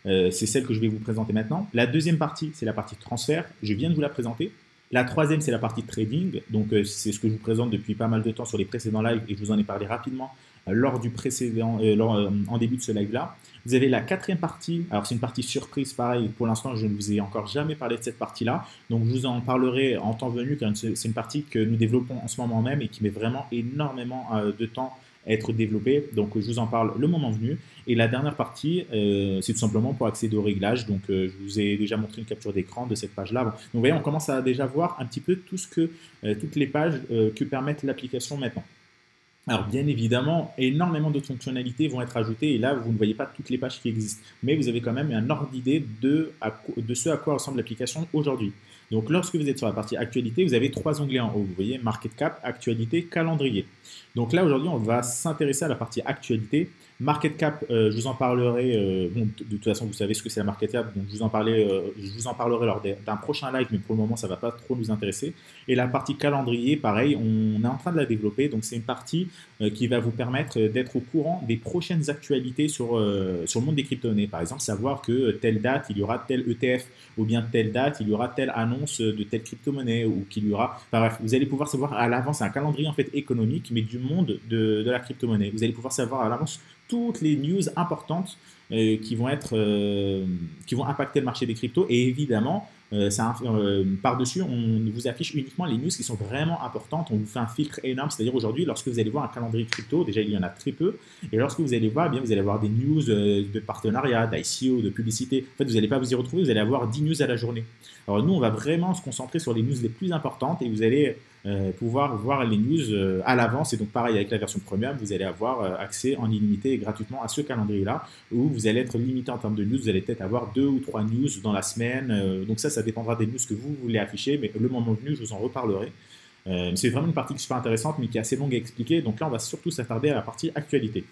Euh, c'est celle que je vais vous présenter maintenant. La deuxième partie, c'est la partie transfert. Je viens de vous la présenter. La troisième, c'est la partie trading. Donc, euh, c'est ce que je vous présente depuis pas mal de temps sur les précédents lives et je vous en ai parlé rapidement lors du précédent, euh, euh, en début de ce live-là. Vous avez la quatrième partie, alors c'est une partie surprise, pareil, pour l'instant je ne vous ai encore jamais parlé de cette partie-là, donc je vous en parlerai en temps venu, car c'est une partie que nous développons en ce moment même et qui met vraiment énormément euh, de temps à être développée, donc je vous en parle le moment venu. Et la dernière partie, c'est tout simplement pour accéder aux réglages, donc je vous ai déjà montré une capture d'écran de cette page-là. Donc vous voyez, on commence à déjà voir un petit peu tout ce que, toutes les pages que permettent l'application maintenant. Alors bien évidemment, énormément de fonctionnalités vont être ajoutées et là, vous ne voyez pas toutes les pages qui existent, mais vous avez quand même un ordre d'idée de, de ce à quoi ressemble l'application aujourd'hui. Donc lorsque vous êtes sur la partie actualité, vous avez trois onglets en haut. Vous voyez Market Cap, Actualité, Calendrier. Donc là aujourd'hui, on va s'intéresser à la partie actualité. Market cap, euh, je vous en parlerai. Euh, bon, de, toute façon, vous savez ce que c'est la market cap, donc je vous en, parlerai, euh, je vous en parlerai lors d'un prochain live, mais pour le moment, ça ne va pas trop nous intéresser. Et la partie calendrier, pareil, on est en train de la développer. Donc, c'est une partie qui va vous permettre d'être au courant des prochaines actualités sur, sur le monde des crypto-monnaies. Par exemple, savoir que telle date, il y aura tel ETF, ou bien telle date, il y aura telle annonce de telle crypto-monnaie, ou qu'il y aura. bref, vous allez pouvoir savoir à l'avance un calendrier en fait économique, mais du monde de, de la crypto-monnaie. Vous allez pouvoir savoir à l'avance toutes les news importantes qui vont être, qui vont impacter le marché des cryptos. Et évidemment, euh, euh, par-dessus, on vous affiche uniquement les news qui sont vraiment importantes. On vous fait un filtre énorme. C'est-à-dire aujourd'hui, lorsque vous allez voir un calendrier crypto, déjà il y en a très peu. Et lorsque vous allez voir, eh bien, vous allez avoir des news euh, de partenariat, d'ICO, de publicité. En fait, vous n'allez pas vous y retrouver. Vous allez avoir 10 news à la journée. Alors nous, on va vraiment se concentrer sur les news les plus importantes et vous allez euh, pouvoir voir les news euh, à l'avance. Et donc, pareil, avec la version premium, vous allez avoir euh, accès en illimité et gratuitement à ce calendrier-là, où vous allez être limité en termes de news. Vous allez peut-être avoir deux ou trois news dans la semaine. donc ça, ça dépendra des news que vous voulez afficher, mais le moment venu, je vous en reparlerai. c'est vraiment une partie super intéressante, mais qui est assez longue à expliquer. Donc là, on va surtout s'attarder à la partie actualité.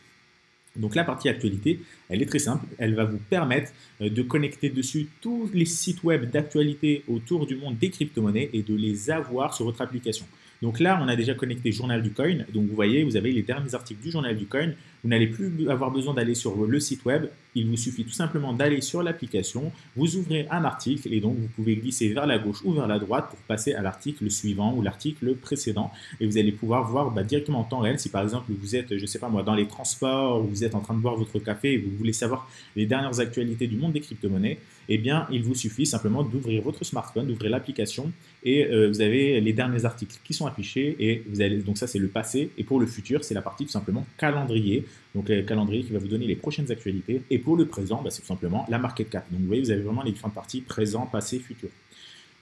Donc la partie actualité, elle est très simple, elle va vous permettre de connecter dessus tous les sites web d'actualité autour du monde des crypto-monnaies et de les avoir sur votre application. Donc là, on a déjà connecté Journal du Coin. Donc vous voyez, vous avez les derniers articles du Journal du Coin. Vous n'allez plus avoir besoin d'aller sur le site web. Il vous suffit tout simplement d'aller sur l'application. Vous ouvrez un article et donc vous pouvez glisser vers la gauche ou vers la droite pour passer à l'article suivant ou l'article précédent. Et vous allez pouvoir voir bah, directement en temps réel si par exemple vous êtes, je sais pas moi, dans les transports ou vous êtes en train de boire votre café et vous voulez savoir les dernières actualités du monde des crypto-monnaies. Eh bien, il vous suffit simplement d'ouvrir votre smartphone, d'ouvrir l'application et euh, vous avez les derniers articles qui sont affichés et donc ça c'est le passé. Et pour le futur c'est la partie tout simplement calendrier. Donc le calendrier qui va vous donner les prochaines actualités. Et pour le présent bah, c'est tout simplement la market cap. Donc vous voyez vous avez vraiment les différentes parties présent passé futur.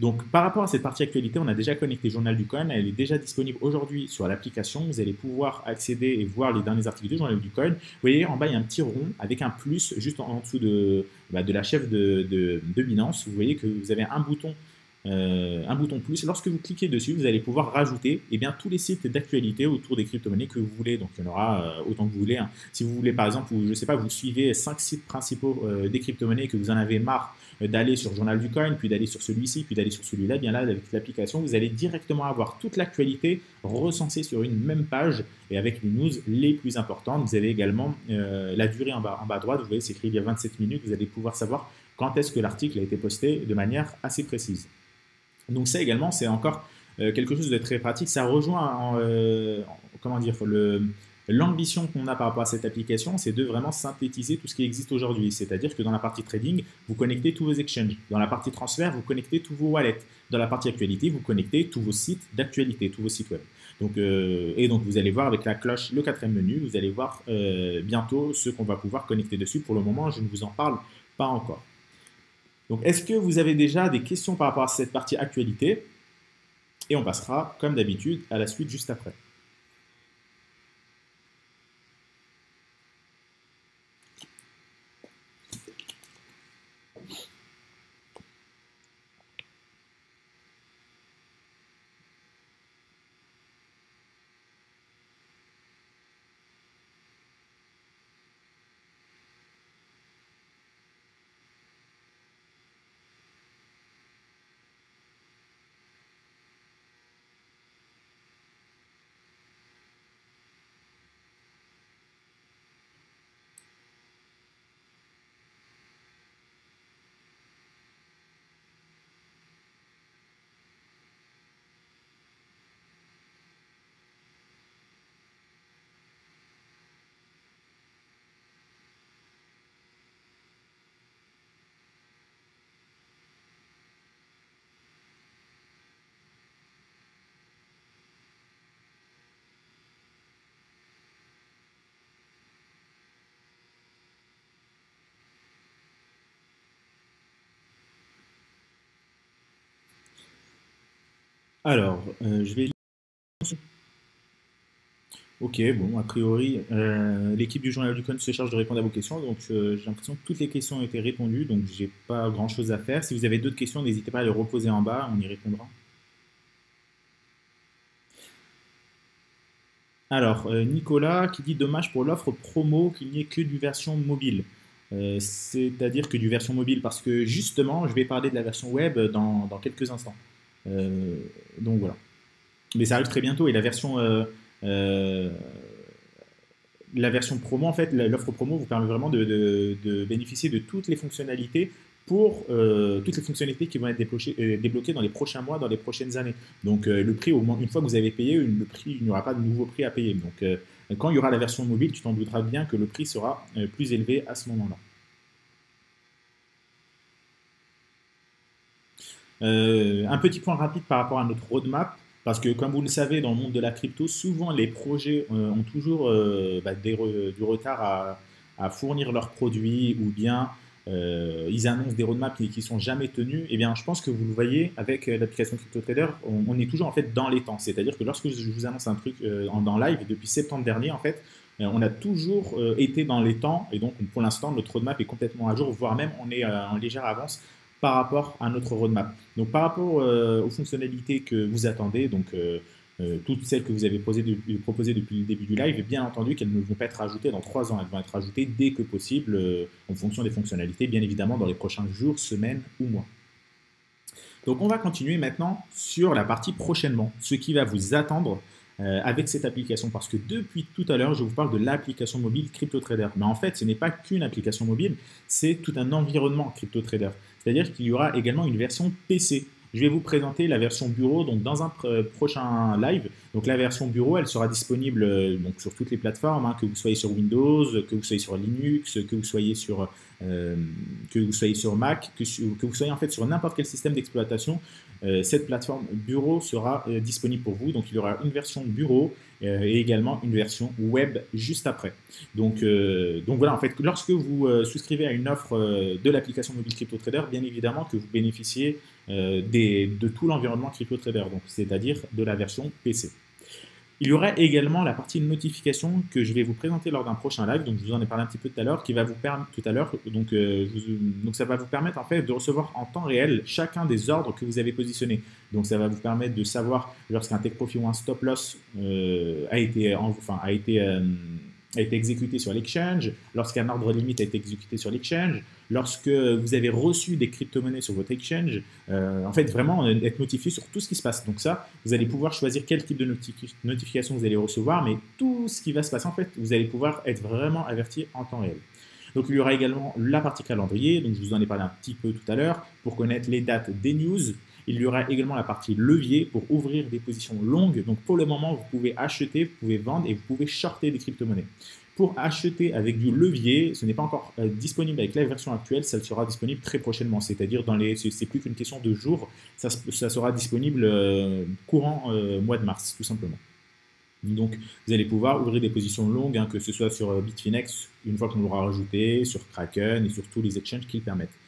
Donc par rapport à cette partie actualité on a déjà connecté Journal du Coin. Elle est déjà disponible aujourd'hui sur l'application. Vous allez pouvoir accéder et voir les derniers articles du Journal du Coin. Vous voyez en bas il y a un petit rond avec un plus juste en, dessous de, bah, la chef de, de, de Binance. Vous voyez que vous avez un bouton euh, un bouton plus. Lorsque vous cliquez dessus, vous allez pouvoir rajouter eh bien, tous les sites d'actualité autour des crypto-monnaies que vous voulez. Donc il y en aura euh, autant que vous voulez. Hein. Si vous voulez par exemple, je sais pas, vous suivez cinq sites principaux euh, des crypto-monnaies que vous en avez marre d'aller sur Journal du Coin, puis d'aller sur celui-ci, puis d'aller sur celui-là, eh bien là avec l'application, vous allez directement avoir toute l'actualité recensée sur une même page et avec les news les plus importantes. Vous avez également la durée en bas, en bas à droite, vous voyez c'est écrit il y a 27 minutes, vous allez pouvoir savoir quand est-ce que l'article a été posté de manière assez précise. Donc ça également, c'est encore euh, quelque chose de très pratique. Ça rejoint, euh, comment dire, L'ambition qu'on a par rapport à cette application, c'est de vraiment synthétiser tout ce qui existe aujourd'hui. C'est-à-dire que dans la partie trading, vous connectez tous vos exchanges. Dans la partie transfert, vous connectez tous vos wallets. Dans la partie actualité, vous connectez tous vos sites d'actualité, tous vos sites web. Donc, euh, et donc, vous allez voir avec la cloche, le quatrième menu, vous allez voir bientôt ce qu'on va pouvoir connecter dessus. Pour le moment, je ne vous en parle pas encore. Donc, est-ce que vous avez déjà des questions par rapport à cette partie actualité? Et on passera, comme d'habitude, à la suite juste après. Alors, euh, je vais. Ok, bon, a priori, euh, l'équipe du journal du Coin se charge de répondre à vos questions. Donc, euh, j'ai l'impression que toutes les questions ont été répondues. Donc, j'ai pas grand chose à faire. Si vous avez d'autres questions, n'hésitez pas à les reposer en bas. On y répondra. Alors, Nicolas qui dit dommage pour l'offre promo qu'il n'y ait que du version mobile. C'est-à-dire que du version mobile, parce que justement, je vais parler de la version web dans quelques instants. Euh, donc voilà. Mais ça arrive très bientôt et la version euh, euh, la version promo, en fait, l'offre promo vous permet vraiment de, bénéficier de toutes les fonctionnalités pour toutes les fonctionnalités qui vont être débloquées, dans les prochains mois, dans les prochaines années. Donc le prix, au moins, une fois que vous avez payé, le prix, il n'y aura pas de nouveau prix à payer. Donc quand il y aura la version mobile, tu t'en douteras bien que le prix sera plus élevé à ce moment-là. Un petit point rapide par rapport à notre roadmap. Parce que, comme vous le savez, dans le monde de la crypto, souvent les projets ont toujours bah, du retard à, fournir leurs produits ou bien euh, ils annoncent des roadmaps qui, ne sont jamais tenus, et eh bien je pense que vous le voyez avec euh, l'application CryptoTrader, on, on, est toujours en fait dans les temps. C'est-à-dire que lorsque je vous annonce un truc euh, en, live depuis septembre dernier, en fait, on a toujours été dans les temps, et donc pour l'instant notre roadmap est complètement à jour, voire même on est en légère avance par rapport à notre roadmap. Donc par rapport aux fonctionnalités que vous attendez, donc euh, toutes celles que vous avez proposées depuis le début du live, bien entendu qu'elles ne vont pas être ajoutées dans trois ans, elles vont être ajoutées dès que possible, euh, en fonction des fonctionnalités, bien évidemment dans les prochains jours, semaines ou mois. Donc on va continuer maintenant sur la partie prochainement, ce qui va vous attendre euh, avec cette application, parce que depuis tout à l'heure, je vous parle de l'application mobile CryptoTrader. Mais en fait, ce n'est pas qu'une application mobile, c'est tout un environnement CryptoTrader. C'est-à-dire qu'il y aura également une version PC je vais vous présenter la version bureau donc dans un prochain live. Donc la version bureau, elle sera disponible euh, donc sur toutes les plateformes, hein, que vous soyez sur Windows, que vous soyez sur Linux, que vous soyez sur euh, que vous soyez sur Mac, que, que, vous soyez en fait sur n'importe quel système d'exploitation. Euh, cette plateforme bureau sera disponible pour vous. Donc il y aura une version bureau et également une version web juste après. Donc, voilà, en fait, lorsque vous souscrivez à une offre de l'application mobile CryptoTrader, bien évidemment que vous bénéficiez euh, de tout l'environnement CryptoTrader, donc c'est-à-dire de la version PC. Il y aura également la partie notification que je vais vous présenter lors d'un prochain live, donc je vous en ai parlé un petit peu tout à l'heure, qui va vous permettre tout à l'heure, donc, euh, donc ça va vous permettre en fait de recevoir en temps réel chacun des ordres que vous avez positionnés. Donc ça va vous permettre de savoir lorsqu'un take profit ou un stop loss euh, a été, enfin, a été a été exécuté sur l'exchange, lorsqu'un ordre limite a été exécuté sur l'exchange, lorsque vous avez reçu des crypto-monnaies sur votre exchange, euh, en fait, vraiment être notifié sur tout ce qui se passe. Donc ça, vous allez pouvoir choisir quel type de notification vous allez recevoir, mais tout ce qui va se passer, en fait, vous allez pouvoir être vraiment averti en temps réel. Donc il y aura également la partie calendrier, donc je vous en ai parlé un petit peu tout à l'heure, pour connaître les dates des news. Il y aura également la partie levier pour ouvrir des positions longues. Donc pour le moment, vous pouvez acheter, vous pouvez vendre et vous pouvez shorter des crypto-monnaies. Pour acheter avec du levier, ce n'est pas encore euh, disponible avec la version actuelle, ça sera disponible très prochainement. C'est-à-dire dans les, c'est plus qu'une question de jours, ça, sera disponible euh, courant euh, mois de mars, tout simplement. Donc, vous allez pouvoir ouvrir des positions longues, hein, que ce soit sur Bitfinex, une fois qu'on l'aura rajouté, sur Kraken et sur tous les exchanges qui le permettent.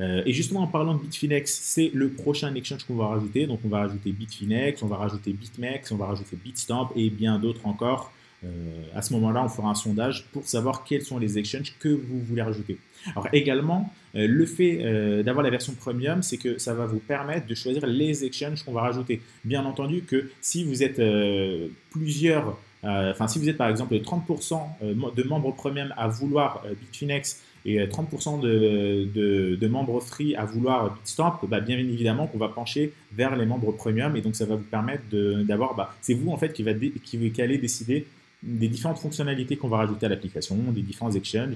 Euh, et justement, en parlant de Bitfinex, c'est le prochain exchange qu'on va rajouter. Donc, on va rajouter Bitfinex, on va rajouter Bitmex, on va rajouter Bitstamp et bien d'autres encore. Euh, à ce moment-là, on fera un sondage pour savoir quels sont les exchanges que vous voulez rajouter. Alors également, euh, le fait d'avoir la version premium, c'est que ça va vous permettre de choisir les exchanges qu'on va rajouter. Bien entendu que si vous êtes plusieurs, enfin si vous êtes par exemple 30% de membres premium à vouloir Bitfinex et 30% euh, de, membres free à vouloir Bitstamp, bah, bien évidemment qu'on va pencher vers les membres premium et donc ça va vous permettre d'avoir, bah, c'est vous en fait qui, va qui, allez décider des différentes fonctionnalités qu'on va rajouter à l'application, des différents exchanges,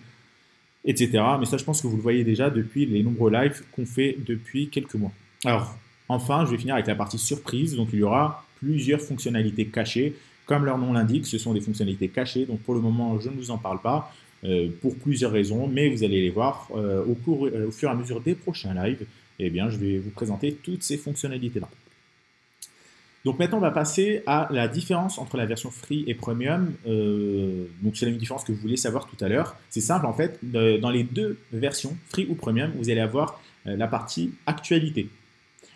etc. Mais ça, je pense que vous le voyez déjà depuis les nombreux lives qu'on fait depuis quelques mois. Alors, enfin, je vais finir avec la partie surprise. Donc, il y aura plusieurs fonctionnalités cachées. Comme leur nom l'indique, ce sont des fonctionnalités cachées. Donc, pour le moment, je ne vous en parle pas. Euh, pour plusieurs raisons, mais vous allez les voir euh, au, cours, euh, au fur et à mesure des prochains lives. Eh bien, je vais vous présenter toutes ces fonctionnalités-là. Donc maintenant, on va passer à la différence entre la version free et premium. donc c'est la même différence que vous voulez savoir tout à l'heure. C'est simple en fait, dans les deux versions, free ou premium, vous allez avoir la partie actualité.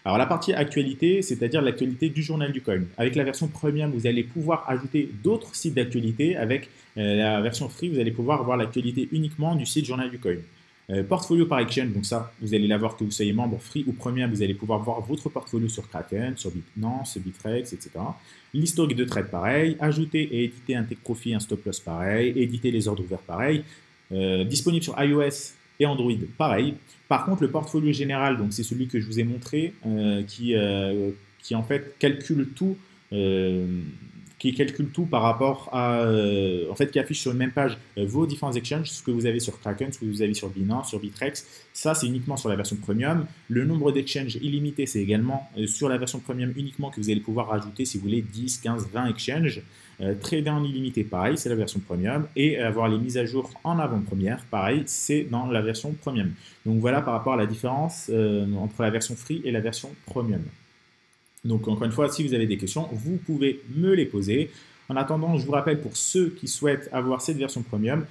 Alors la partie actualité, c'est-à-dire l'actualité du journal du coin. Avec la version premium, vous allez pouvoir ajouter d'autres sites d'actualité. Avec euh, la version free, vous allez pouvoir voir l'actualité uniquement du site journal du coin. Euh, portfolio par exchange, donc ça, vous allez l'avoir que vous soyez membre free ou premium, vous allez pouvoir voir votre portfolio sur Kraken, sur Bitnance, Bitrex, etc. L'historique de trade, pareil. Ajouter et éditer un take profit, un stop loss, pareil. Éditer les ordres ouverts, pareil. Euh, disponible sur iOS et Android, pareil. Par contre, le portfolio général, donc c'est celui que je vous ai montré, euh, qui, euh, qui en fait calcule tout, euh, qui calcule tout par rapport à, en fait, qui affiche sur une même page vos différents exchanges, ce que vous avez sur Kraken, ce que vous avez sur Binance, sur Bitrex. Ça, c'est uniquement sur la version premium. Le nombre d'exchanges illimité, c'est également sur la version premium uniquement que vous allez pouvoir rajouter si vous voulez 10, 15, 20 exchanges. Trader en illimité, pareil, c'est la version premium. Et avoir les mises à jour en avant-première, pareil, c'est dans la version premium. Donc voilà par rapport à la différence entre la version free et la version premium. Donc encore une fois, si vous avez des questions, vous pouvez me les poser. En attendant, je vous rappelle pour ceux qui souhaitent avoir cette version premium,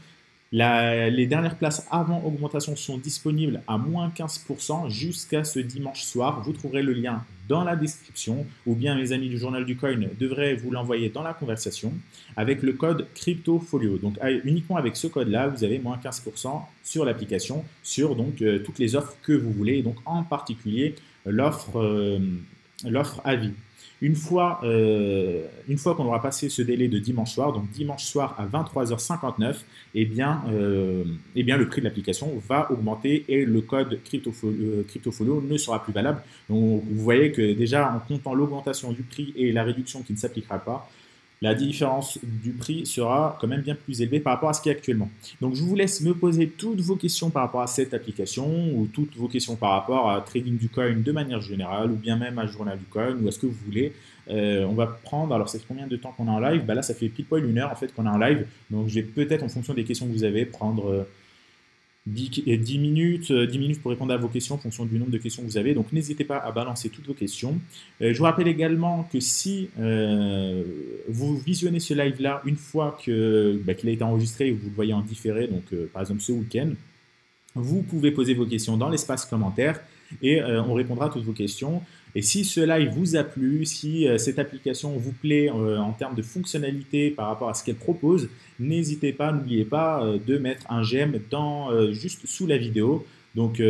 les dernières places avant augmentation sont disponibles à moins 15% jusqu'à ce dimanche soir. Vous trouverez le lien dans la description ou bien mes amis du journal du coin devraient vous l'envoyer dans la conversation avec le code CryptoFolio. Donc uniquement avec ce code-là, vous avez moins 15% sur l'application, sur donc euh, toutes les offres que vous voulez, donc en particulier l'offre euh, l'offre à vie. Une fois, euh, fois qu'on aura passé ce délai de dimanche soir, donc dimanche soir à 23h59, eh bien, euh, eh bien le prix de l'application va augmenter et le code CryptoFolio, CryptoFolio ne sera plus valable. Donc vous voyez que déjà en comptant l'augmentation du prix et la réduction qui ne s'appliquera pas, la différence du prix sera quand même bien plus élevée par rapport à ce qui est actuellement. Donc je vous laisse me poser toutes vos questions par rapport à cette application ou toutes vos questions par rapport à trading du coin de manière générale ou bien même à journal du coin ou à ce que vous voulez. Euh, on va prendre, alors c'est combien de temps qu'on est en live? Bah Là ça fait pile poil une heure en fait qu'on est en live. Donc je vais peut-être en fonction des questions que vous avez prendre... Euh, 10, minutes, 10 euh, minutes pour répondre à vos questions en fonction du nombre de questions que vous avez. Donc n'hésitez pas à balancer toutes vos questions. Euh, je vous rappelle également que si euh, vous visionnez ce live-là une fois bah, qu'il a été enregistré et vous le voyez en différé, donc par exemple ce week-end, vous pouvez poser vos questions dans l'espace commentaire et on répondra à toutes vos questions. Et si ce live vous a plu, si euh, cette application vous plaît euh, en termes de fonctionnalité par rapport à ce qu'elle propose, n'hésitez pas, n'oubliez pas euh, de mettre un j'aime juste sous la vidéo. Donc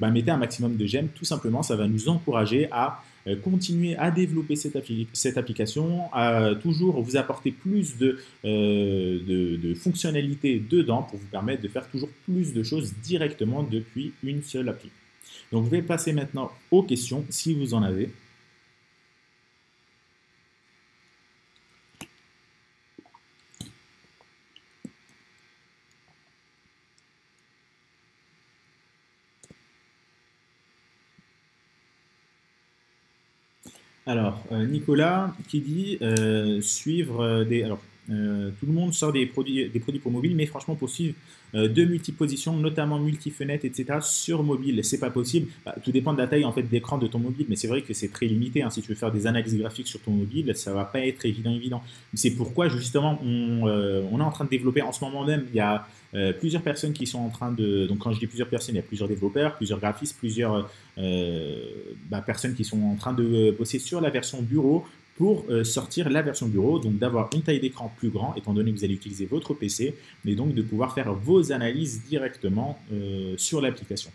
bah, mettez un maximum de j'aime, tout simplement, ça va nous encourager à continuer à développer cette, application, à toujours vous apporter plus de, de, fonctionnalités dedans pour vous permettre de faire toujours plus de choses directement depuis une seule appli. Donc je vais passer maintenant aux questions, si vous en avez. Alors, euh, Nicolas qui dit euh, suivre euh, des... euh, tout le monde sort des produits, des produits pour mobile, mais franchement, pour suivre euh, de multipositions, notamment multi-fenêtres, etc., sur mobile, c'est pas possible. Bah, tout dépend de la taille en fait d'écran de ton mobile, mais c'est vrai que c'est très limité. Hein. Si tu veux faire des analyses graphiques sur ton mobile, ça va pas être évident, évident. C'est pourquoi justement, on, euh, on, est en train de développer en ce moment même. Il y a plusieurs personnes qui sont en train de. Donc, quand je dis plusieurs personnes, il y a plusieurs développeurs, plusieurs graphistes, plusieurs bah, personnes qui sont en train de bosser sur la version bureau pour euh, sortir la version bureau, donc d'avoir une taille d'écran plus grand, étant donné que vous allez utiliser votre PC, mais donc de pouvoir faire vos analyses directement euh, sur l'application.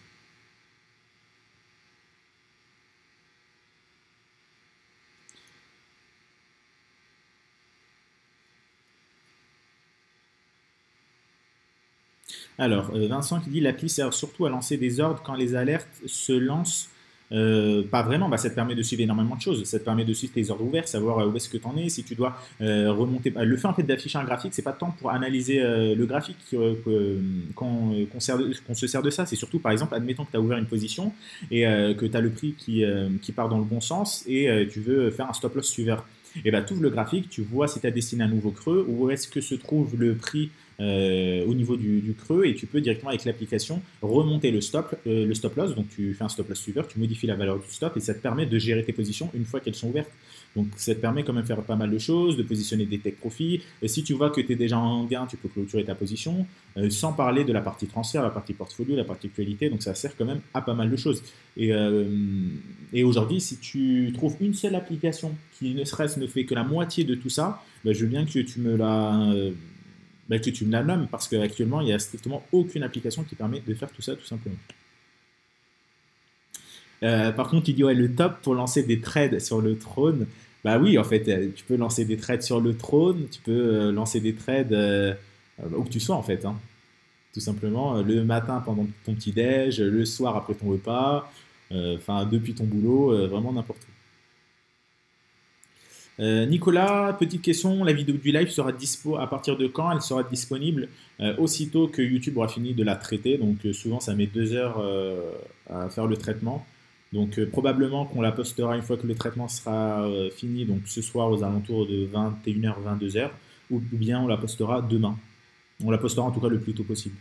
Alors, euh, Vincent qui dit l'appli sert surtout à lancer des ordres quand les alertes se lancent euh, pas vraiment, bah, ça te permet de suivre énormément de choses. Ça te permet de suivre tes ordres ouverts, savoir euh, où est-ce que tu en es, si tu dois euh, remonter. Bah, le fait en fait d'afficher un graphique, c'est pas tant pour analyser le graphique qu'on se sert de ça. C'est surtout, par exemple, admettons que tu as ouvert une position et que tu as le prix qui, qui part dans le bon sens et tu veux faire un stop loss suiveur. Et bah, tu ouvres le graphique, tu vois si tu as dessiné un nouveau creux, où est-ce que se trouve le prix euh, au niveau du, creux et tu peux directement avec l'application remonter le stop, euh, le stop loss. Donc tu fais un stop loss suiveur, tu modifies la valeur du stop et ça te permet de gérer tes positions une fois qu'elles sont ouvertes. Donc ça te permet quand même de faire pas mal de choses, de positionner des tech profits. Et si tu vois que tu es déjà en gain, tu peux clôturer ta position, euh, sans parler de la partie transfert, la partie portfolio, la partie actualité. Donc ça sert quand même à pas mal de choses. Et, et aujourd'hui, si tu trouves une seule application qui ne serait-ce ne fait que la moitié de tout ça, ben, je veux bien que tu me la bah, que tu me la nommes, parce qu'actuellement, il n'y a strictement aucune application qui permet de faire tout ça, tout simplement. Euh, par contre, il dit ouais, le top pour lancer des trades sur le trône. Bah oui, en fait, euh, tu peux lancer des trades sur le trône, tu peux euh, lancer des trades où que tu sois, en fait. Hein. Tout simplement, le matin pendant ton petit déj, le soir après ton repas, enfin depuis ton boulot, vraiment n'importe où. Nicolas, petite question, la vidéo du live sera dispo à partir de quand? Elle sera disponible aussitôt que YouTube aura fini de la traiter. Donc souvent ça met deux heures à faire le traitement. Donc probablement qu'on la postera une fois que le traitement sera fini, donc ce soir aux alentours de 21h, 22h, ou bien on la postera demain. On la postera en tout cas le plus tôt possible.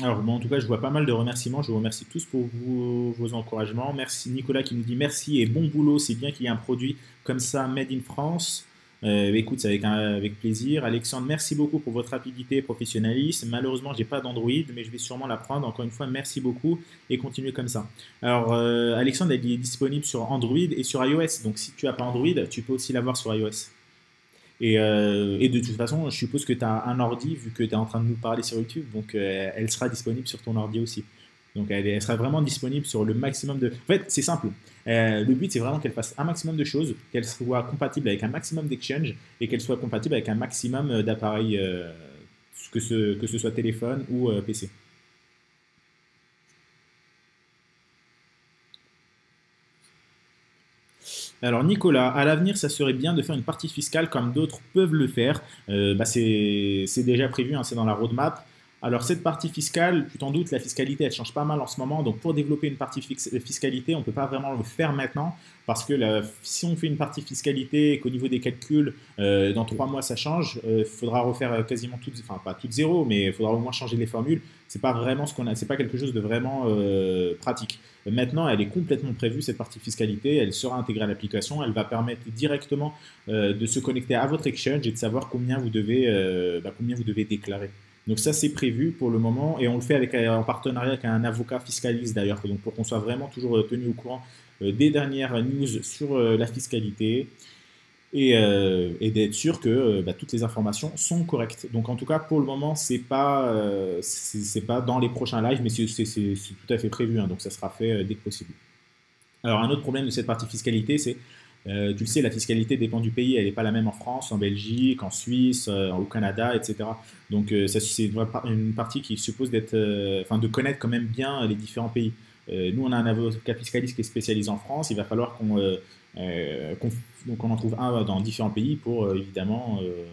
Alors, bon, en tout cas, je vois pas mal de remerciements. Je vous remercie tous pour vos, encouragements. Merci Nicolas qui nous dit merci et bon boulot. C'est bien qu'il y ait un produit comme ça, Made in France. Euh, écoute, c'est avec, avec plaisir. Alexandre, merci beaucoup pour votre rapidité et professionnalisme. Malheureusement, j'ai pas d'Android, mais je vais sûrement la prendre. Encore une fois, merci beaucoup et continuez comme ça. Alors, euh, Alexandre, elle est disponible sur Android et sur iOS. Donc, si tu n'as pas Android, tu peux aussi l'avoir sur iOS. Euh, et, de toute façon, je suppose que tu as un ordi, vu que tu es en train de nous parler sur YouTube, donc euh, elle sera disponible sur ton ordi aussi. Donc elle, sera vraiment disponible sur le maximum de... En fait, c'est simple. Euh, le but, c'est vraiment qu'elle fasse un maximum de choses, qu'elle soit compatible avec un maximum d'exchange et qu'elle soit compatible avec un maximum d'appareils, que, ce, que ce soit téléphone ou PC. Alors Nicolas, à l'avenir, ça serait bien de faire une partie fiscale comme d'autres peuvent le faire. Euh, bah, c'est déjà prévu, hein, c'est dans la roadmap. Alors cette partie fiscale, tu t'en doutes, la fiscalité, elle change pas mal en ce moment. Donc pour développer une partie fiscalité, on ne peut pas vraiment le faire maintenant parce que si on fait une partie fiscalité et qu'au niveau des calculs, euh, dans trois mois ça change, il euh, faudra refaire quasiment tout, enfin pas tout zéro, mais il faudra au moins changer les formules. C'est pas vraiment ce qu'on a, c'est pas quelque chose de vraiment pratique. Maintenant, elle est complètement prévue, cette partie fiscalité, elle sera intégrée à l'application, elle va permettre directement euh, de se connecter à votre exchange et de savoir combien vous devez, euh, bah, combien vous devez déclarer. Donc ça, c'est prévu pour le moment et on le fait avec, en partenariat avec un avocat fiscaliste d'ailleurs, donc pour qu'on soit vraiment toujours tenu au courant euh, des dernières news sur la fiscalité. Euh, et, d'être sûr que euh, bah, toutes les informations sont correctes. Donc en tout cas, pour le moment, c'est pas euh, pas dans les prochains lives, mais c'est tout à fait prévu, hein, donc ça sera fait dès que possible. Alors un autre problème de cette partie fiscalité, c'est tu le sais, la fiscalité dépend du pays, elle n'est pas la même en France, en Belgique, en Suisse, au Canada, etc. Donc ça c'est une partie qui suppose d'être, enfin de connaître quand même bien les différents pays. nous, on a un avocat fiscaliste qui est spécialisé en France. Il va falloir qu'on euh, en trouve un dans différents pays pour euh, évidemment euh,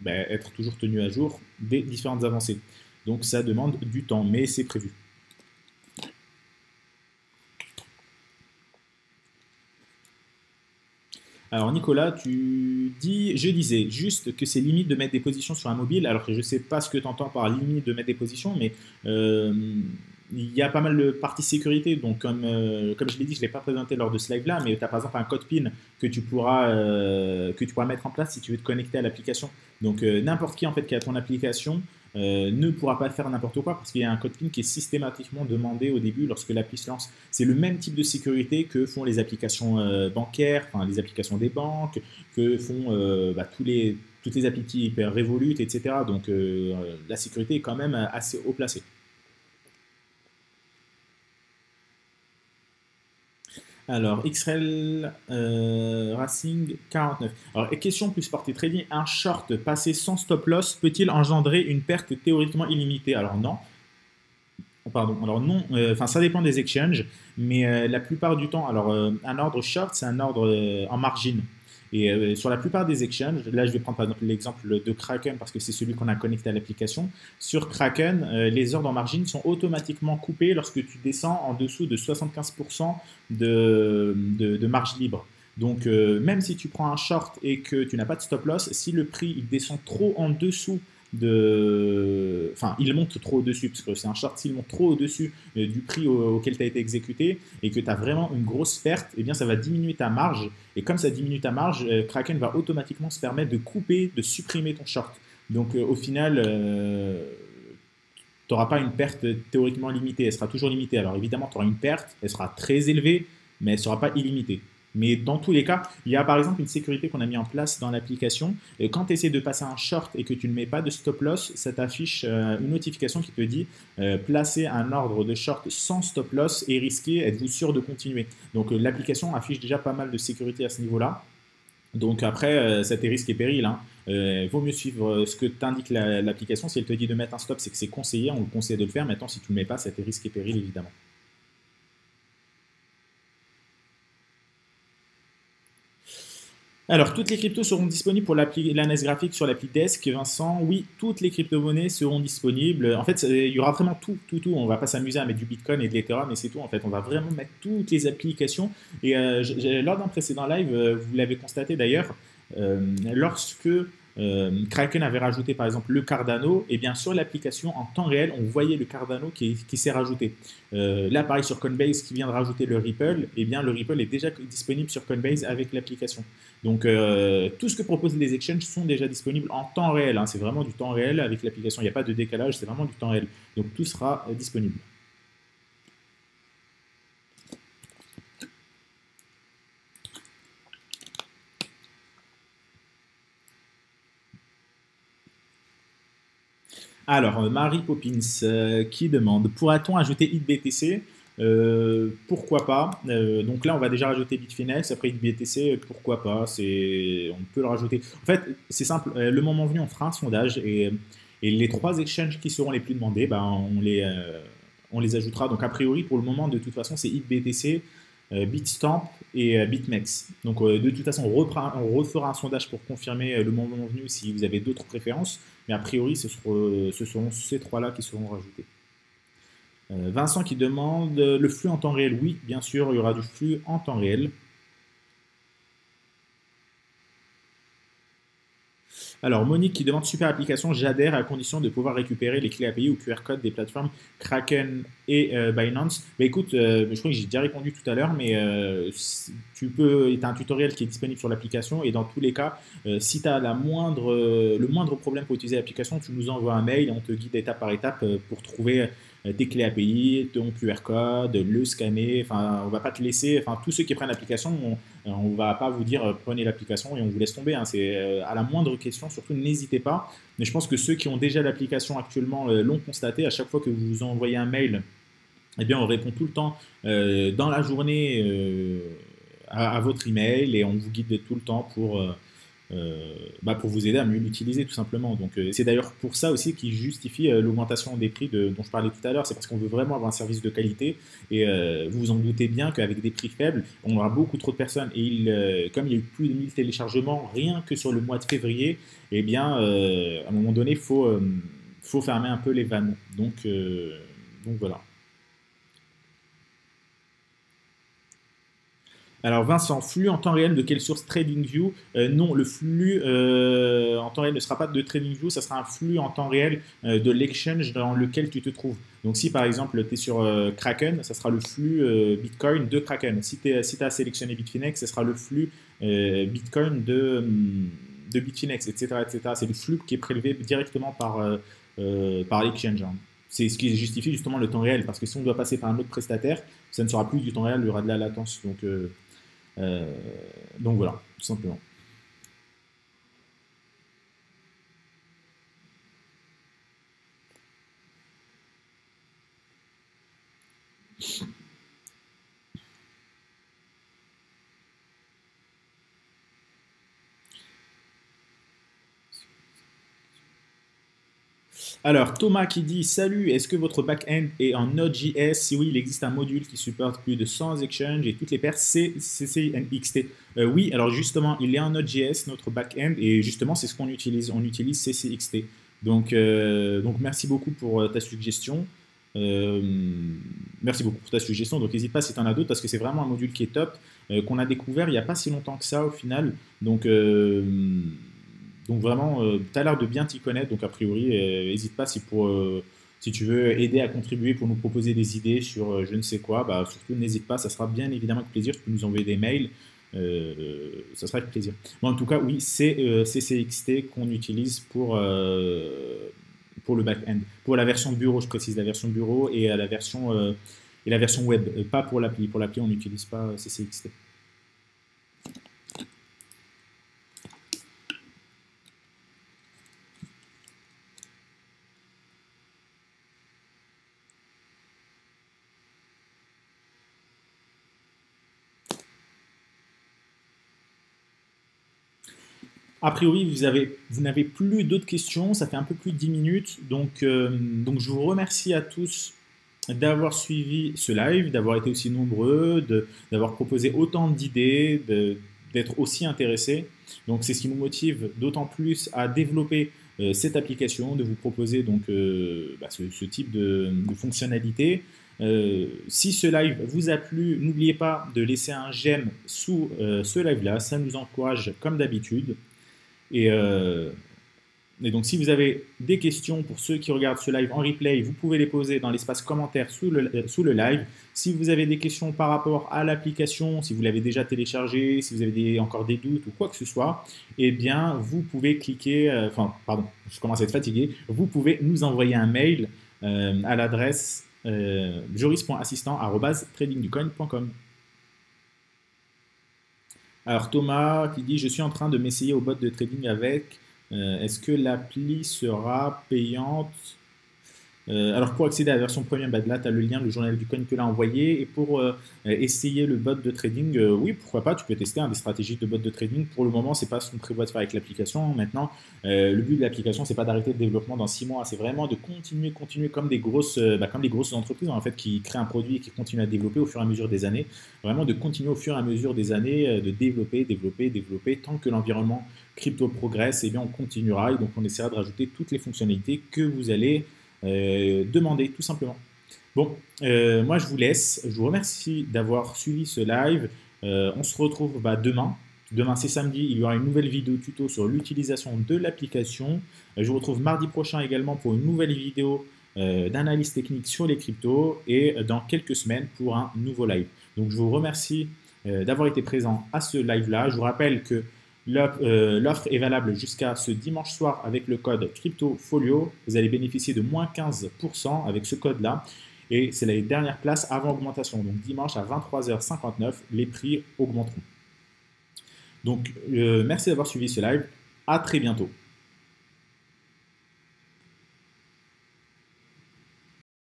ben, être toujours tenu à jour des différentes avancées. Donc ça demande du temps, mais c'est prévu. Alors Nicolas, tu dis, je disais juste que c'est limite de mettre des positions sur un mobile, alors que je ne sais pas ce que tu entends par limite de mettre des positions, mais il y a pas mal de parties sécurité. Donc, comme, euh, je l'ai dit, je ne l'ai pas présenté lors de ce live-là, mais tu as par exemple un code PIN que tu, pourras, euh, que tu pourras mettre en place si tu veux te connecter à l'application. Donc, euh, n'importe qui en fait qui a ton application ne pourra pas faire n'importe quoi parce qu'il y a un code PIN qui est systématiquement demandé au début lorsque l'appli se lance. C'est le même type de sécurité que font les applications bancaires, enfin les applications des banques, que font bah, tous les, toutes les applis hyper révolutes, etc. Donc, la sécurité est quand même assez haut placée. Alors, XRL euh, Racing 49. Alors, question plus portée trading, un short passé sans stop loss peut-il engendrer une perte théoriquement illimitée? Alors non. Pardon, alors non, euh, enfin ça dépend des exchanges, mais euh, la plupart du temps, alors un ordre short, c'est un ordre en margine. Et euh, sur la plupart des exchanges, là je vais prendre l'exemple de Kraken parce que c'est celui qu'on a connecté à l'application. Sur Kraken, euh, les ordres en margine sont automatiquement coupés lorsque tu descends en dessous de 75% de, de, marge libre. Donc euh, même si tu prends un short et que tu n'as pas de stop loss, si le prix il descend trop en dessous de. Enfin, il monte trop au-dessus, parce que c'est un short, s'il monte trop au-dessus euh, du prix auquel tu as été exécuté et que tu as vraiment une grosse perte, eh bien ça va diminuer ta marge. Et comme ça diminue ta marge, euh, Kraken va automatiquement se permettre de couper, de supprimer ton short. Donc euh, au final, tu n'auras pas une perte théoriquement limitée, elle sera toujours limitée. Alors évidemment, tu auras une perte, elle sera très élevée, mais elle ne sera pas illimitée. Mais dans tous les cas, il y a par exemple une sécurité qu'on a mis en place dans l'application. Quand tu essaies de passer un short et que tu ne mets pas de stop loss, ça t'affiche euh, une notification qui te dit euh, placer un ordre de short sans stop loss et risquer, êtes-vous sûr de continuer? Donc euh, l'application affiche déjà pas mal de sécurité à ce niveau-là. Donc après, ça risque et péril. Hein. vaut mieux suivre ce que t'indique l'application. Si elle te dit de mettre un stop, c'est que c'est conseillé, on le conseille de le faire. Maintenant, si tu ne le mets pas, ça t'est risque et péril, évidemment. Alors, toutes les cryptos seront disponibles pour l'analyse graphique sur l'appli Desk. Vincent, oui, toutes les crypto-monnaies seront disponibles. En fait, il y aura vraiment tout, tout, tout. On va pas s'amuser à mettre du Bitcoin et de l'Ethereum, mais c'est tout. En fait, on va vraiment mettre toutes les applications. Et euh, lors d'un précédent live, euh, vous l'avez constaté d'ailleurs, euh, lorsque euh, Kraken avait rajouté par exemple le Cardano, et bien sur l'application en temps réel, on voyait le Cardano qui, s'est rajouté. Euh, là, pareil sur Coinbase qui vient de rajouter le Ripple, et bien le Ripple est déjà disponible sur Coinbase avec l'application. Donc euh, tout ce que proposent les exchanges sont déjà disponibles en temps réel. Hein. c'est vraiment du temps réel avec l'application. Il n'y a pas de décalage, c'est vraiment du temps réel. Donc tout sera disponible. Alors, euh, Marie Poppins euh, qui demande Pourra-t-on ajouter ItBTC euh, pourquoi pas? Donc là, on va déjà rajouter Bitfinex. Après ItBTC, pourquoi pas? On peut le rajouter. En fait, c'est simple. le moment venu, on fera un sondage et, les trois exchanges qui seront les plus demandés, ben, on, les, on les ajoutera. Donc a priori, pour le moment, de toute façon, c'est ItBTC, Bitstamp et Bitmex. Donc de toute façon, on, on, refera un sondage pour confirmer le moment venu si vous avez d'autres préférences. Mais a priori, ce, seront ces trois-là qui seront rajoutés. Euh, Vincent qui demande le flux en temps réel. Oui, bien sûr, il y aura du flux en temps réel. Alors, Monique qui demande super application, j'adhère à condition de pouvoir récupérer les clés API ou QR code des plateformes Kraken et euh, Binance. Bah, écoute, euh, je crois que j'ai déjà répondu tout à l'heure, mais euh, tu peux, il y a un tutoriel qui est disponible sur l'application et dans tous les cas, si tu as le moindre problème pour utiliser l'application, tu nous envoies un mail et on te guide étape par étape pour trouver tes clés API, ton QR code, le scanner. Enfin, on va pas te laisser. Enfin, tous ceux qui prennent l'application, on, euh, va pas vous dire euh, prenez l'application et on vous laisse tomber. Hein. C'est à la moindre question, surtout n'hésitez pas. Mais je pense que ceux qui ont déjà l'application actuellement l'ont constaté. À chaque fois que vous envoyez un mail, eh bien, on répond tout le temps dans la journée à, à, votre email et on vous guide tout le temps pour euh, bah, pour vous aider à mieux l'utiliser tout simplement. Donc euh, c'est d'ailleurs pour ça aussi qui justifie euh, l'augmentation des prix dont je parlais tout à l'heure. C'est parce qu'on veut vraiment avoir un service de qualité et vous vous en doutez bien qu'avec des prix faibles, on aura beaucoup trop de personnes et il, comme il y a eu plus de 1000 téléchargements rien que sur le mois de février, eh bien à un moment donné, il faut, faut fermer un peu les vannes. Donc, donc voilà. Alors Vincent, flux en temps réel de quelle source TradingView euh, Non, le flux euh, en temps réel ne sera pas de TradingView, ça sera un flux en temps réel euh, de l'exchange dans lequel tu te trouves. Donc si par exemple tu es sur Kraken, ça sera le flux Bitcoin de Kraken. Si tu si as sélectionné Bitfinex, ça sera le flux Bitcoin de, hum, de Bitfinex, etc. etc. C'est le flux qui est prélevé directement par, par l'exchange. Hein. C'est ce qui justifie justement le temps réel, parce que si on doit passer par un autre prestataire, ça ne sera plus du temps réel, il y aura de la latence. Donc euh, donc voilà, tout simplement. Alors, Thomas qui dit Salut, est-ce que votre back-end est en Node.js Si oui, il existe un module qui supporte plus de 100 exchanges et toutes les paires CCNXT. Euh, oui, alors justement, il est en Node.js, notre back-end, et justement, c'est ce qu'on utilise. On utilise CCXT. Donc, euh, donc merci beaucoup pour euh, ta suggestion. merci beaucoup pour ta suggestion. Donc, n'hésite pas si tu en as d'autres, parce que c'est vraiment un module qui est top, qu'on a découvert il n'y a pas si longtemps que ça au final. Donc, donc vraiment, euh, tu as l'air de bien t'y connaître, donc a priori, n'hésite pas si, pour, euh, si tu veux aider à contribuer pour nous proposer des idées sur euh, je ne sais quoi, bah, surtout n'hésite pas, ça sera bien évidemment avec plaisir, tu peux nous envoyer des mails, ça sera avec plaisir. en tout cas, oui, c'est CCXT qu'on utilise pour, pour le back-end. Pour la version bureau, je précise, la version bureau et la version, et la version web, pas pour l'appli. Pour l'appli, on n'utilise pas CCXT. A priori, vous, avez, vous n'avez plus d'autres questions. Ça fait un peu plus de 10 minutes. Donc, donc je vous remercie à tous d'avoir suivi ce live, d'avoir été aussi nombreux, d'avoir proposé autant d'idées, d'être aussi intéressés. Donc c'est ce qui nous motive d'autant plus à développer euh, cette application, de vous proposer euh, bah, ce, type de, fonctionnalité. Euh, si ce live vous a plu, n'oubliez pas de laisser un j'aime sous ce live-là, ça nous encourage comme d'habitude. Et et donc, si vous avez des questions pour ceux qui regardent ce live en replay, vous pouvez les poser dans l'espace commentaire sous le, euh, sous le live. Si vous avez des questions par rapport à l'application, si vous l'avez déjà téléchargée, si vous avez encore des doutes ou quoi que ce soit, eh bien, vous pouvez cliquer, euh, enfin, pardon, je commence à être fatigué, vous pouvez nous envoyer un mail euh, à l'adresse euh, joris.assistant.tradingducoin.com. Alors Thomas qui dit je suis en train de m'essayer au bot de trading avec euh, est-ce que l'appli sera payante euh, alors pour accéder à la version premium, bah, là tu as le lien, le journal du coin que l'a envoyé. Et pour euh, essayer le bot de trading, oui, pourquoi pas, tu peux tester des stratégies de bot de trading. Pour le moment, c'est pas ce qu'on prévoit de faire avec l'application. Maintenant, le but de l'application, c'est pas d'arrêter le développement dans 6 mois, c'est vraiment de continuer, continuer comme des grosses, bah, comme des grosses entreprises en fait qui créent un produit et qui continuent à développer au fur et à mesure des années. Vraiment de continuer au fur et à mesure des années de développer, développer, développer tant que l'environnement crypto progresse, et eh bien on continuera et donc on essaiera de rajouter toutes les fonctionnalités que vous allez euh, demander tout simplement. Bon, euh, moi je vous laisse, je vous remercie d'avoir suivi ce live. Euh, on se retrouve bah, demain. Demain c'est samedi, il y aura une nouvelle vidéo tuto sur l'utilisation de l'application. je vous retrouve mardi prochain également pour une nouvelle vidéo d'analyse technique sur les cryptos et dans quelques semaines pour un nouveau live. Donc je vous remercie d'avoir été présent à ce live là. Je vous rappelle que euh, l'offre est valable jusqu'à ce dimanche soir avec le code CryptoFolio. Vous allez bénéficier de moins 15% avec ce code-là. Et c'est la dernière place avant augmentation. Donc dimanche à 23h59, les prix augmenteront. Donc euh, merci d'avoir suivi ce live. À très bientôt.